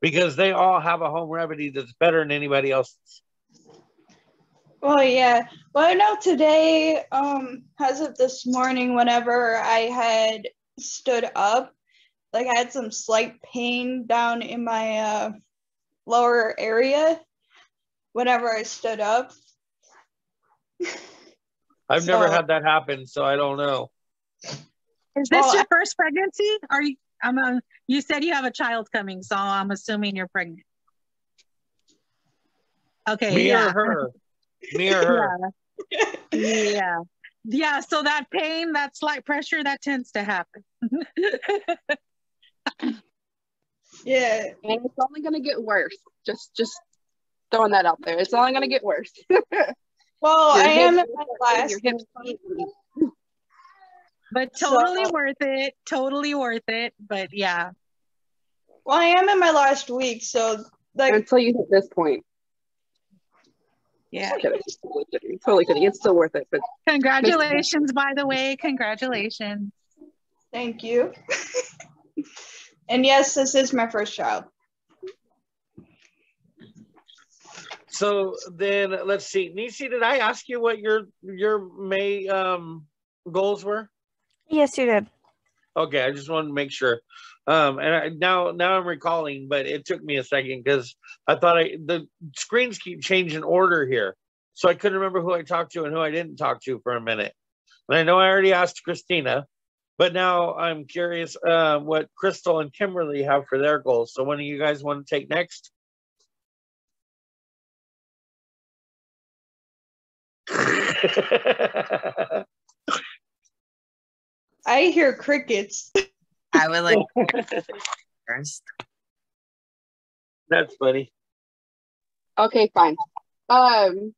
[SPEAKER 2] because they all have a home remedy that's better than anybody else's.
[SPEAKER 6] Well, yeah. Well, I know today, um, as of this morning, whenever I had stood up, like I had some slight pain down in my uh, lower area whenever I stood up.
[SPEAKER 2] I've so, never had that happen, so I don't know.
[SPEAKER 5] Is this well, your first pregnancy? Are you? I'm a, you said you have a child coming, so I'm assuming you're pregnant. Okay.
[SPEAKER 2] Me yeah. or her? Me or her?
[SPEAKER 5] Yeah. yeah. Yeah. So that pain, that slight pressure, that tends to happen.
[SPEAKER 6] yeah.
[SPEAKER 9] And it's only gonna get worse. Just just throwing that out there. It's only gonna get worse.
[SPEAKER 6] well, your I am in my last week.
[SPEAKER 5] but totally so, worth it. Totally worth it. But yeah.
[SPEAKER 6] Well, I am in my last week, so like
[SPEAKER 9] until you hit this point.
[SPEAKER 5] Yeah.
[SPEAKER 9] Totally kidding. It's still worth it. But
[SPEAKER 5] congratulations, by the way. Congratulations.
[SPEAKER 6] Thank you. and yes, this is my first child.
[SPEAKER 2] So then let's see. Nisi, did I ask you what your your May um goals were?
[SPEAKER 4] Yes, you did.
[SPEAKER 2] Okay, I just wanted to make sure. Um, and I, now now I'm recalling, but it took me a second because I thought I the screens keep changing order here, so I couldn't remember who I talked to and who I didn't talk to for a minute. And I know I already asked Christina, but now I'm curious uh, what Crystal and Kimberly have for their goals. So, when do you guys want to take next?
[SPEAKER 6] I hear crickets.
[SPEAKER 7] I would like first.
[SPEAKER 2] That's funny.
[SPEAKER 9] Okay, fine. Um,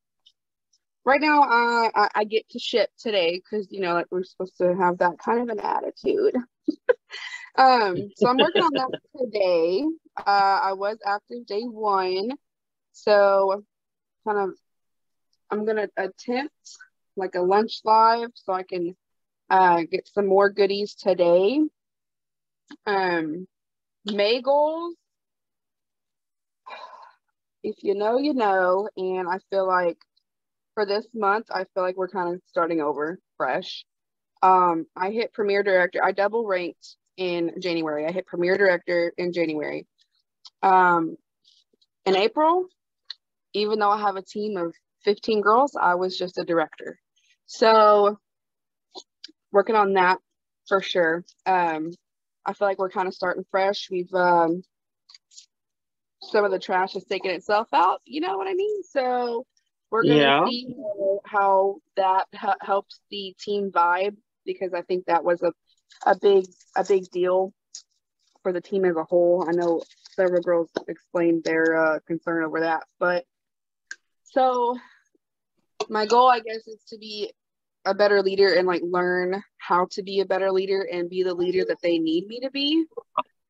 [SPEAKER 9] right now, uh, I, I get to ship today because you know, like we're supposed to have that kind of an attitude. um, so I'm working on that today. Uh, I was active day one, so kind of, I'm gonna attempt like a lunch live so I can uh, get some more goodies today. Um, May goals. If you know, you know. And I feel like for this month, I feel like we're kind of starting over fresh. Um, I hit Premier Director. I double ranked in January. I hit Premier Director in January. Um, in April, even though I have a team of 15 girls, I was just a director. So working on that for sure. Um, I feel like we're kind of starting fresh. We've um, some of the trash has taken itself out. You know what I mean? So we're gonna yeah. see how that ha- helps the team vibe because I think that was a a big a big deal for the team as a whole. I know several girls explained their uh, concern over that, but so my goal, I guess, is to be a better leader and like learn how to be a better leader and be the leader that they need me to be.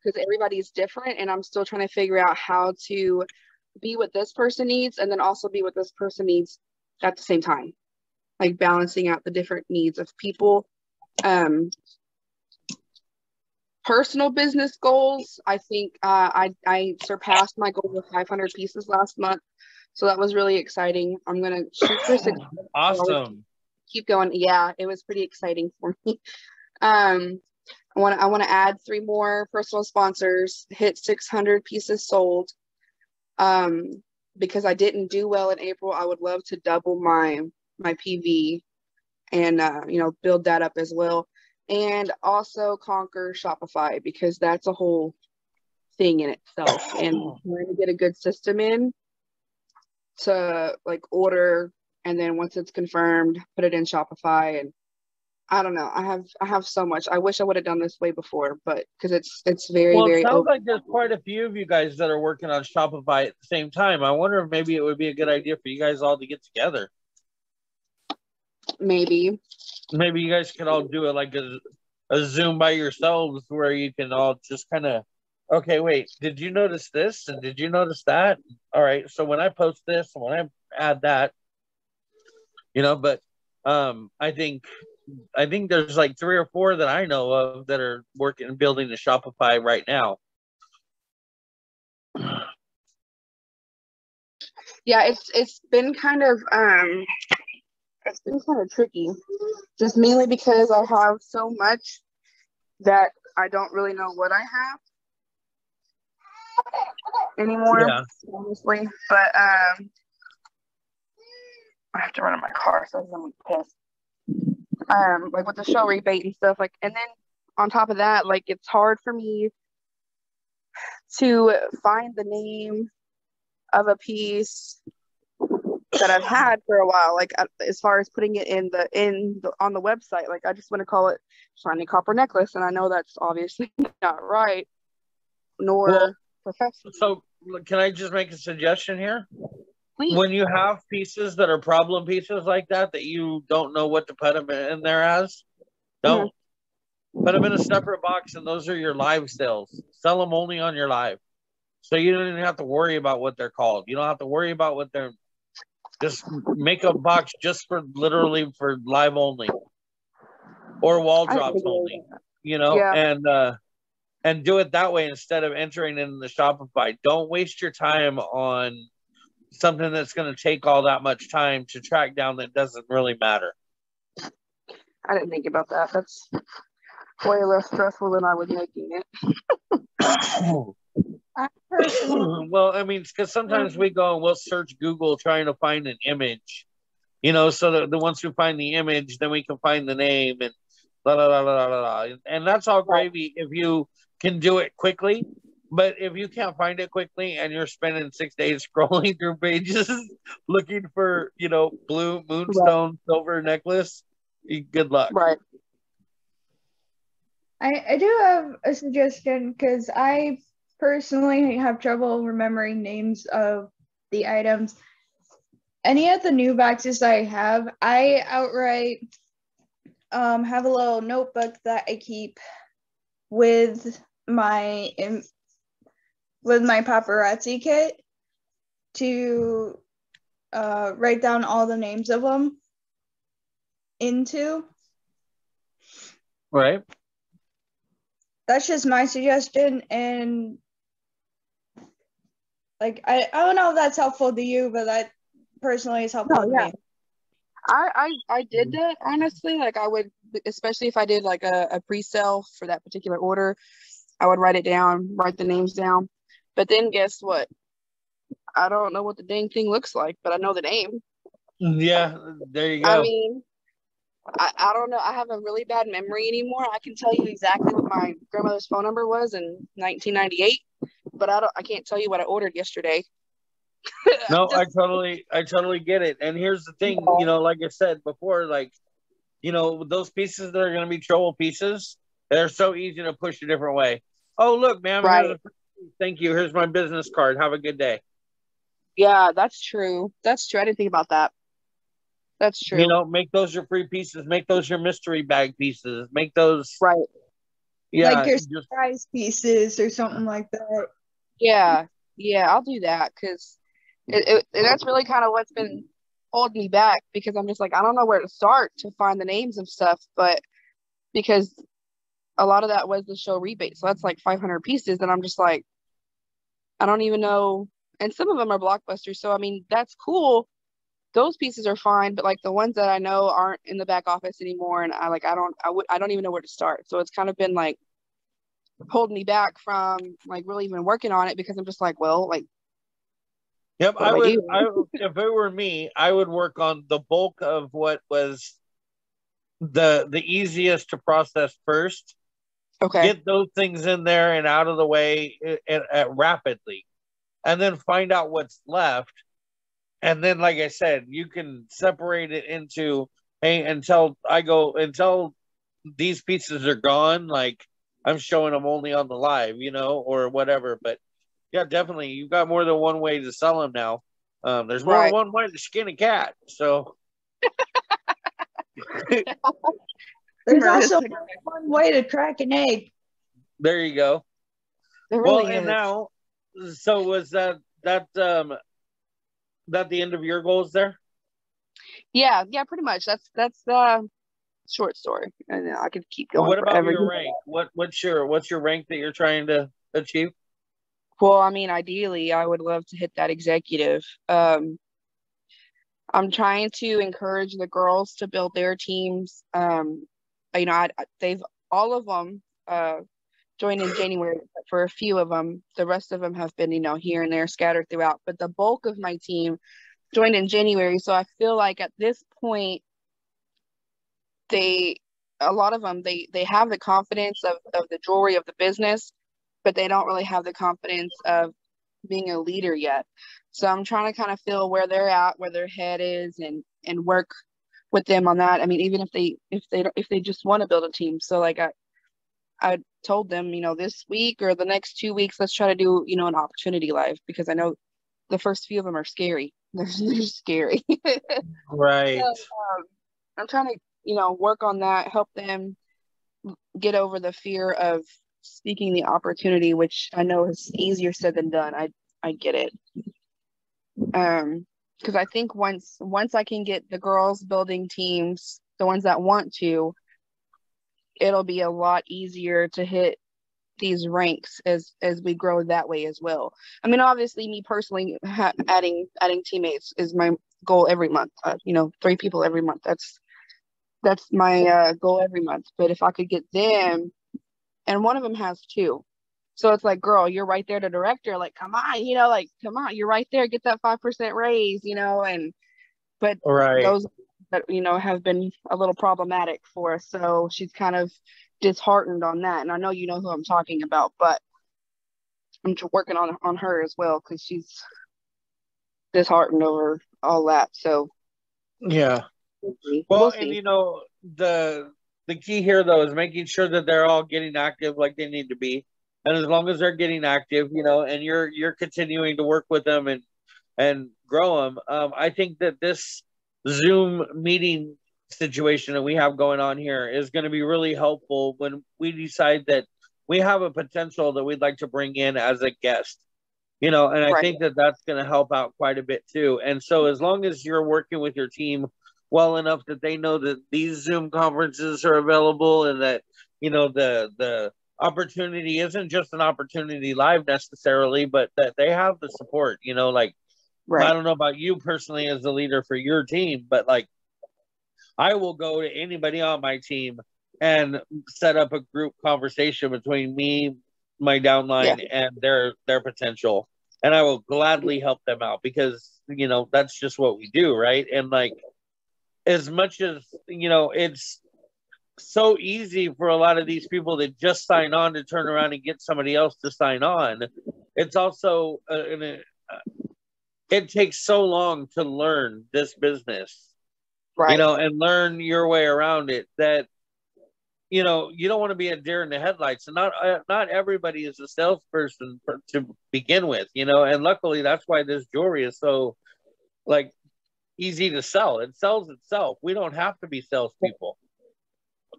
[SPEAKER 9] Because everybody's different and I'm still trying to figure out how to be what this person needs and then also be what this person needs at the same time. Like balancing out the different needs of people um personal business goals. I think uh, i i surpassed my goal of 500 pieces last month so that was really exciting i'm gonna shoot for six
[SPEAKER 2] awesome
[SPEAKER 9] keep going. Yeah, it was pretty exciting for me. Um, I want to I want to add three more personal sponsors. Hit 600 pieces sold. Um, because I didn't do well in April, I would love to double my my PV and uh, you know build that up as well, and also conquer Shopify because that's a whole thing in itself. And trying to get a good system in to like order and then once it's confirmed, put it in Shopify and I don't know. I have I have so much. I wish I would have done this way before, but because it's it's very
[SPEAKER 2] well,
[SPEAKER 9] very.
[SPEAKER 2] It sounds open. like there's quite a few of you guys that are working on Shopify at the same time. I wonder if maybe it would be a good idea for you guys all to get together.
[SPEAKER 9] Maybe.
[SPEAKER 2] Maybe you guys could all do it like a, a Zoom by yourselves, where you can all just kind of. Okay, wait. Did you notice this? And did you notice that? All right. So when I post this, and when I add that, you know, but um, I think I think there's like three or four that I know of that are working and building the Shopify right now.
[SPEAKER 9] Yeah, it's it's been kind of um it's been kind of tricky. Just mainly because I have so much that I don't really know what I have anymore, yeah. honestly. But um I have to run in my car, so I'm gonna pissed um, like with the show rebate and stuff. Like, and then on top of that, like it's hard for me to find the name of a piece that I've had for a while. Like as far as putting it in the in the, on the website, like I just want to call it shiny copper necklace, and I know that's obviously not right, nor well, professional.
[SPEAKER 2] So, can I just make a suggestion here? Please. When you have pieces that are problem pieces like that, that you don't know what to put them in there as, don't mm-hmm. put them in a separate box, and those are your live sales. Sell them only on your live, so you don't even have to worry about what they're called. You don't have to worry about what they're. Just make a box just for literally for live only, or wall drops only. You know, yeah. and uh, and do it that way instead of entering in the Shopify. Don't waste your time on something that's going to take all that much time to track down that doesn't really matter.
[SPEAKER 9] I didn't think about that. That's way less stressful than I was making it.
[SPEAKER 2] well, I mean, because sometimes we go and we'll search Google trying to find an image, you know, so that the once we find the image, then we can find the name and blah, blah, blah, blah, blah, blah. And that's all gravy if you can do it quickly. But if you can't find it quickly and you're spending six days scrolling through pages looking for, you know, blue moonstone right. silver necklace, good luck.
[SPEAKER 9] Right.
[SPEAKER 6] I, I do have a suggestion because I personally have trouble remembering names of the items. Any of the new boxes I have, I outright um, have a little notebook that I keep with my with my paparazzi kit to uh, write down all the names of them into.
[SPEAKER 2] Right.
[SPEAKER 6] That's just my suggestion. And like, I, I don't know if that's helpful to you, but that personally is helpful no, yeah. to me.
[SPEAKER 9] I, I, I did that honestly. Like I would, especially if I did like a, a pre-sale for that particular order, I would write it down, write the names down. But then guess what? I don't know what the dang thing looks like, but I know the name.
[SPEAKER 2] Yeah, there you go.
[SPEAKER 9] I mean, I, I don't know. I have a really bad memory anymore. I can tell you exactly what my grandmother's phone number was in 1998, but I don't. I can't tell you what I ordered yesterday.
[SPEAKER 2] no, Just, I totally, I totally get it. And here's the thing, you know, like I said before, like, you know, those pieces that are going to be trouble pieces, they're so easy to push a different way. Oh, look, man, right. Thank you. Here's my business card. Have a good day.
[SPEAKER 9] Yeah, that's true. That's true. I didn't think about that. That's true.
[SPEAKER 2] You know, make those your free pieces. Make those your mystery bag pieces. Make those
[SPEAKER 9] right.
[SPEAKER 6] Yeah, like your surprise pieces or something like that.
[SPEAKER 9] Yeah, yeah, I'll do that because it, it, that's really kind of what's been holding me back because I'm just like I don't know where to start to find the names of stuff, but because a lot of that was the show rebate. So that's like 500 pieces. And I'm just like, I don't even know. And some of them are blockbusters. So, I mean, that's cool. Those pieces are fine. But like the ones that I know aren't in the back office anymore. And I like, I don't, I would, I don't even know where to start. So it's kind of been like holding me back from like really even working on it because I'm just like, well, like,
[SPEAKER 2] Yep, I would. I, if it were me, I would work on the bulk of what was the the easiest to process first,
[SPEAKER 9] Okay.
[SPEAKER 2] Get those things in there and out of the way and, and, rapidly, and then find out what's left, and then like I said, you can separate it into hey until I go until these pieces are gone, like I'm showing them only on the live, you know, or whatever. But yeah, definitely, you've got more than one way to sell them now. Um, there's more right. than one way to skin a cat. So
[SPEAKER 6] there's also one way to crack an egg.
[SPEAKER 2] There you go. Really well, is. and now, so was that that um that the end of your goals there?
[SPEAKER 9] Yeah, yeah, pretty much. That's that's the short story, and I could keep going.
[SPEAKER 2] What about your rank? What what's your what's your rank that you're trying to achieve?
[SPEAKER 9] Well, I mean, ideally, I would love to hit that executive. Um, I'm trying to encourage the girls to build their teams. Um, you know, I, they've all of them uh, joined in January, for a few of them, the rest of them have been, you know, here and there scattered throughout. But the bulk of my team joined in January, so I feel like at this point, they, a lot of them, they they have the confidence of of the jewelry of the business, but they don't really have the confidence of being a leader yet. So I'm trying to kind of feel where they're at, where their head is, and and work with them on that. I mean, even if they if they if they just want to build a team. So like I I told them, you know, this week or the next two weeks, let's try to do, you know, an opportunity live because I know the first few of them are scary. They're, they're scary.
[SPEAKER 2] right. So,
[SPEAKER 9] um, I'm trying to, you know, work on that, help them get over the fear of speaking the opportunity, which I know is easier said than done. I I get it. Um, because I think once once I can get the girls building teams, the ones that want to, it'll be a lot easier to hit these ranks as as we grow that way as well. I mean, obviously, me personally, ha- adding adding teammates is my goal every month. Uh, you know, three people every month. That's that's my uh, goal every month. But if I could get them, and one of them has two, so it's like, girl, you're right there, the director. Like, come on, you know, like, come on, you're right there. Get that five percent raise, you know, and but
[SPEAKER 2] right.
[SPEAKER 9] those that you know have been a little problematic for us. So she's kind of disheartened on that. And I know you know who I'm talking about, but I'm working on on her as well because she's disheartened over all that. So
[SPEAKER 2] yeah. Well, we'll and you know the the key here though is making sure that they're all getting active like they need to be, and as long as they're getting active, you know, and you're you're continuing to work with them and and grow them. Um, I think that this Zoom meeting situation that we have going on here is going to be really helpful when we decide that we have a potential that we'd like to bring in as a guest you know and i right. think that that's going to help out quite a bit too and so as long as you're working with your team well enough that they know that these zoom conferences are available and that you know the the opportunity isn't just an opportunity live necessarily but that they have the support you know like Right. I don't know about you personally as the leader for your team, but like I will go to anybody on my team and set up a group conversation between me, my downline, yeah. and their their potential. And I will gladly help them out because you know that's just what we do, right? And like as much as you know, it's so easy for a lot of these people to just sign on to turn around and get somebody else to sign on. It's also uh, an, it takes so long to learn this business right. you know and learn your way around it that you know you don't want to be a deer in the headlights. And not uh, not everybody is a salesperson for, to begin with you know and luckily that's why this jewelry is so like easy to sell. It sells itself. We don't have to be salespeople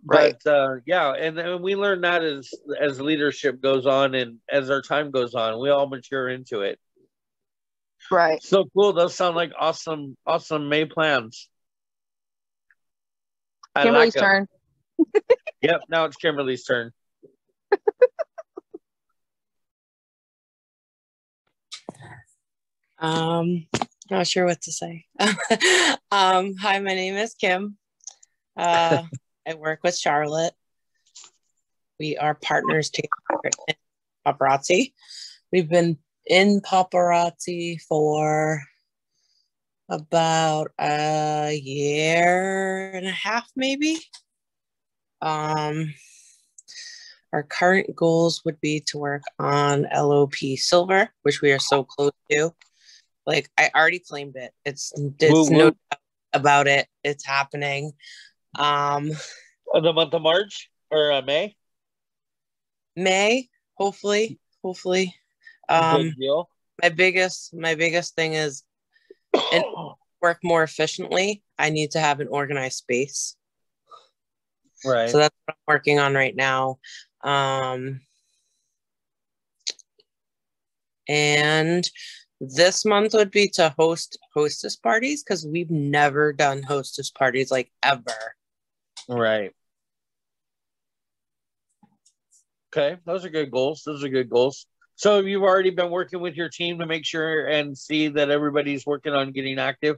[SPEAKER 2] right. but uh, yeah and, and we learn that as as leadership goes on and as our time goes on we all mature into it
[SPEAKER 9] Right.
[SPEAKER 2] So cool. Those sound like awesome, awesome May plans.
[SPEAKER 9] I Kimberly's like turn.
[SPEAKER 2] yep. Now it's Kimberly's turn.
[SPEAKER 7] um, not sure what to say. um, hi, my name is Kim. Uh, I work with Charlotte. We are partners together in paparazzi. We've been in paparazzi for about a year and a half, maybe. Um, our current goals would be to work on LOP Silver, which we are so close to. Like I already claimed it. It's it's no doubt about it. It's happening. Um,
[SPEAKER 2] in the month of March or uh, May.
[SPEAKER 7] May, hopefully, hopefully. Um, my biggest my biggest thing is and work more efficiently. I need to have an organized space.
[SPEAKER 2] Right.
[SPEAKER 7] So that's what I'm working on right now. Um, and this month would be to host hostess parties because we've never done hostess parties like ever.
[SPEAKER 2] Right. Okay, those are good goals. Those are good goals. So you've already been working with your team to make sure and see that everybody's working on getting active.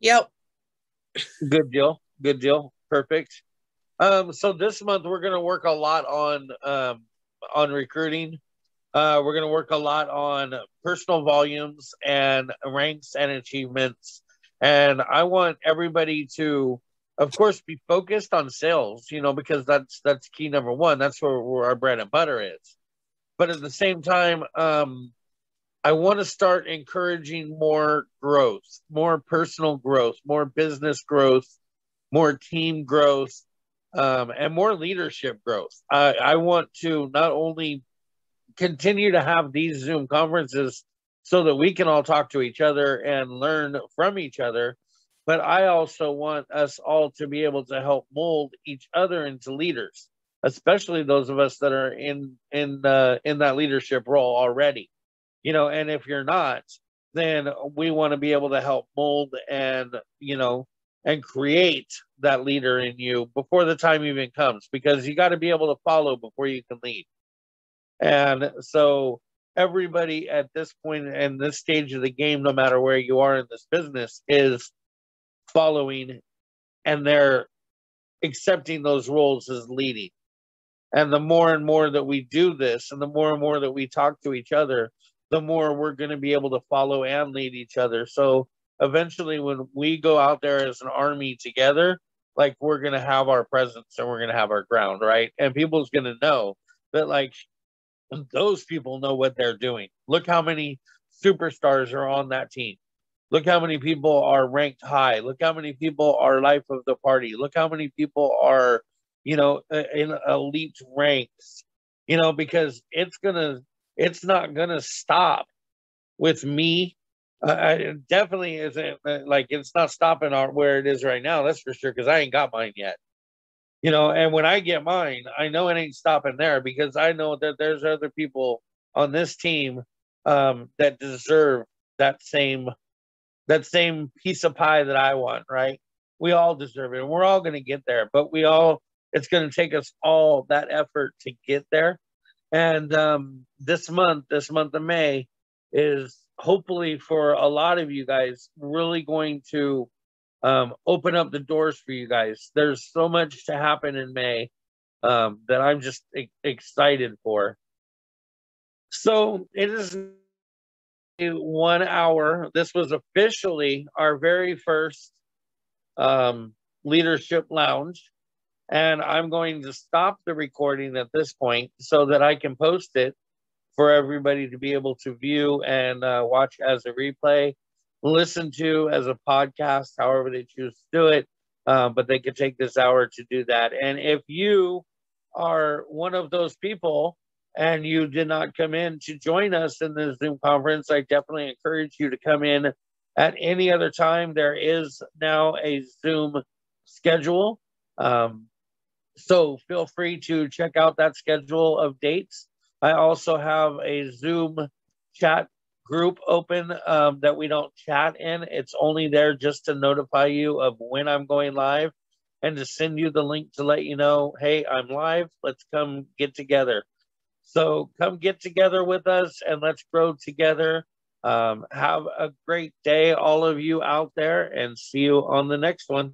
[SPEAKER 7] Yep.
[SPEAKER 2] Good deal. Good deal. Perfect. Um, so this month we're gonna work a lot on um, on recruiting. Uh, we're gonna work a lot on personal volumes and ranks and achievements. And I want everybody to of course be focused on sales you know because that's that's key number one. That's where, where our bread and butter is. But at the same time um i want to start encouraging more growth more personal growth more business growth more team growth um, and more leadership growth. I, I want to not only continue to have these zoom conferences so that we can all talk to each other and learn from each other but I also want us all to be able to help mold each other into leaders, especially those of us that are in in uh, in that leadership role already. You know, and if you're not, then we want to be able to help mold and you know and create that leader in you before the time even comes because you got to be able to follow before you can lead. And so everybody at this point and this stage of the game, no matter where you are in this business, is following and they're accepting those roles as leading. And the more and more that we do this, and the more and more that we talk to each other, the more we're going to be able to follow and lead each other. So eventually, when we go out there as an army together, like we're going to have our presence and we're going to have our ground, right? And people's going to know that, like, those people know what they're doing. Look how many superstars are on that team. Look how many people are ranked high. Look how many people are life of the party. Look how many people are, you know, in elite ranks. You know, because it's gonna, it's not gonna stop with me. Uh, it definitely isn't uh, like it's not stopping on where it is right now. That's for sure. Because I ain't got mine yet. You know, and when I get mine, I know it ain't stopping there because I know that there's other people on this team um, that deserve that same that same piece of pie that I want, right? We all deserve it. And we're all going to get there, but we all, it's going to take us all that effort to get there. And um, this month, this month of May, is hopefully for a lot of you guys really going to um, open up the doors for you guys. There's so much to happen in May um, that I'm just e- excited for. So it is one hour. This was officially our very first um, leadership lounge. And I'm going to stop the recording at this point so that I can post it for everybody to be able to view and uh, watch as a replay, listen to as a podcast, however they choose to do it. Um, but they can take this hour to do that. And if you are one of those people and you did not come in to join us in the Zoom conference, I definitely encourage you to come in at any other time. There is now a Zoom schedule. Um, so feel free to check out that schedule of dates. I also have a Zoom chat group open um, that we don't chat in. It's only there just to notify you of when I'm going live and to send you the link to let you know, hey, I'm live. Let's come get together. So come get together with us and let's grow together. Um, have a great day, all of you out there, and see you on the next one.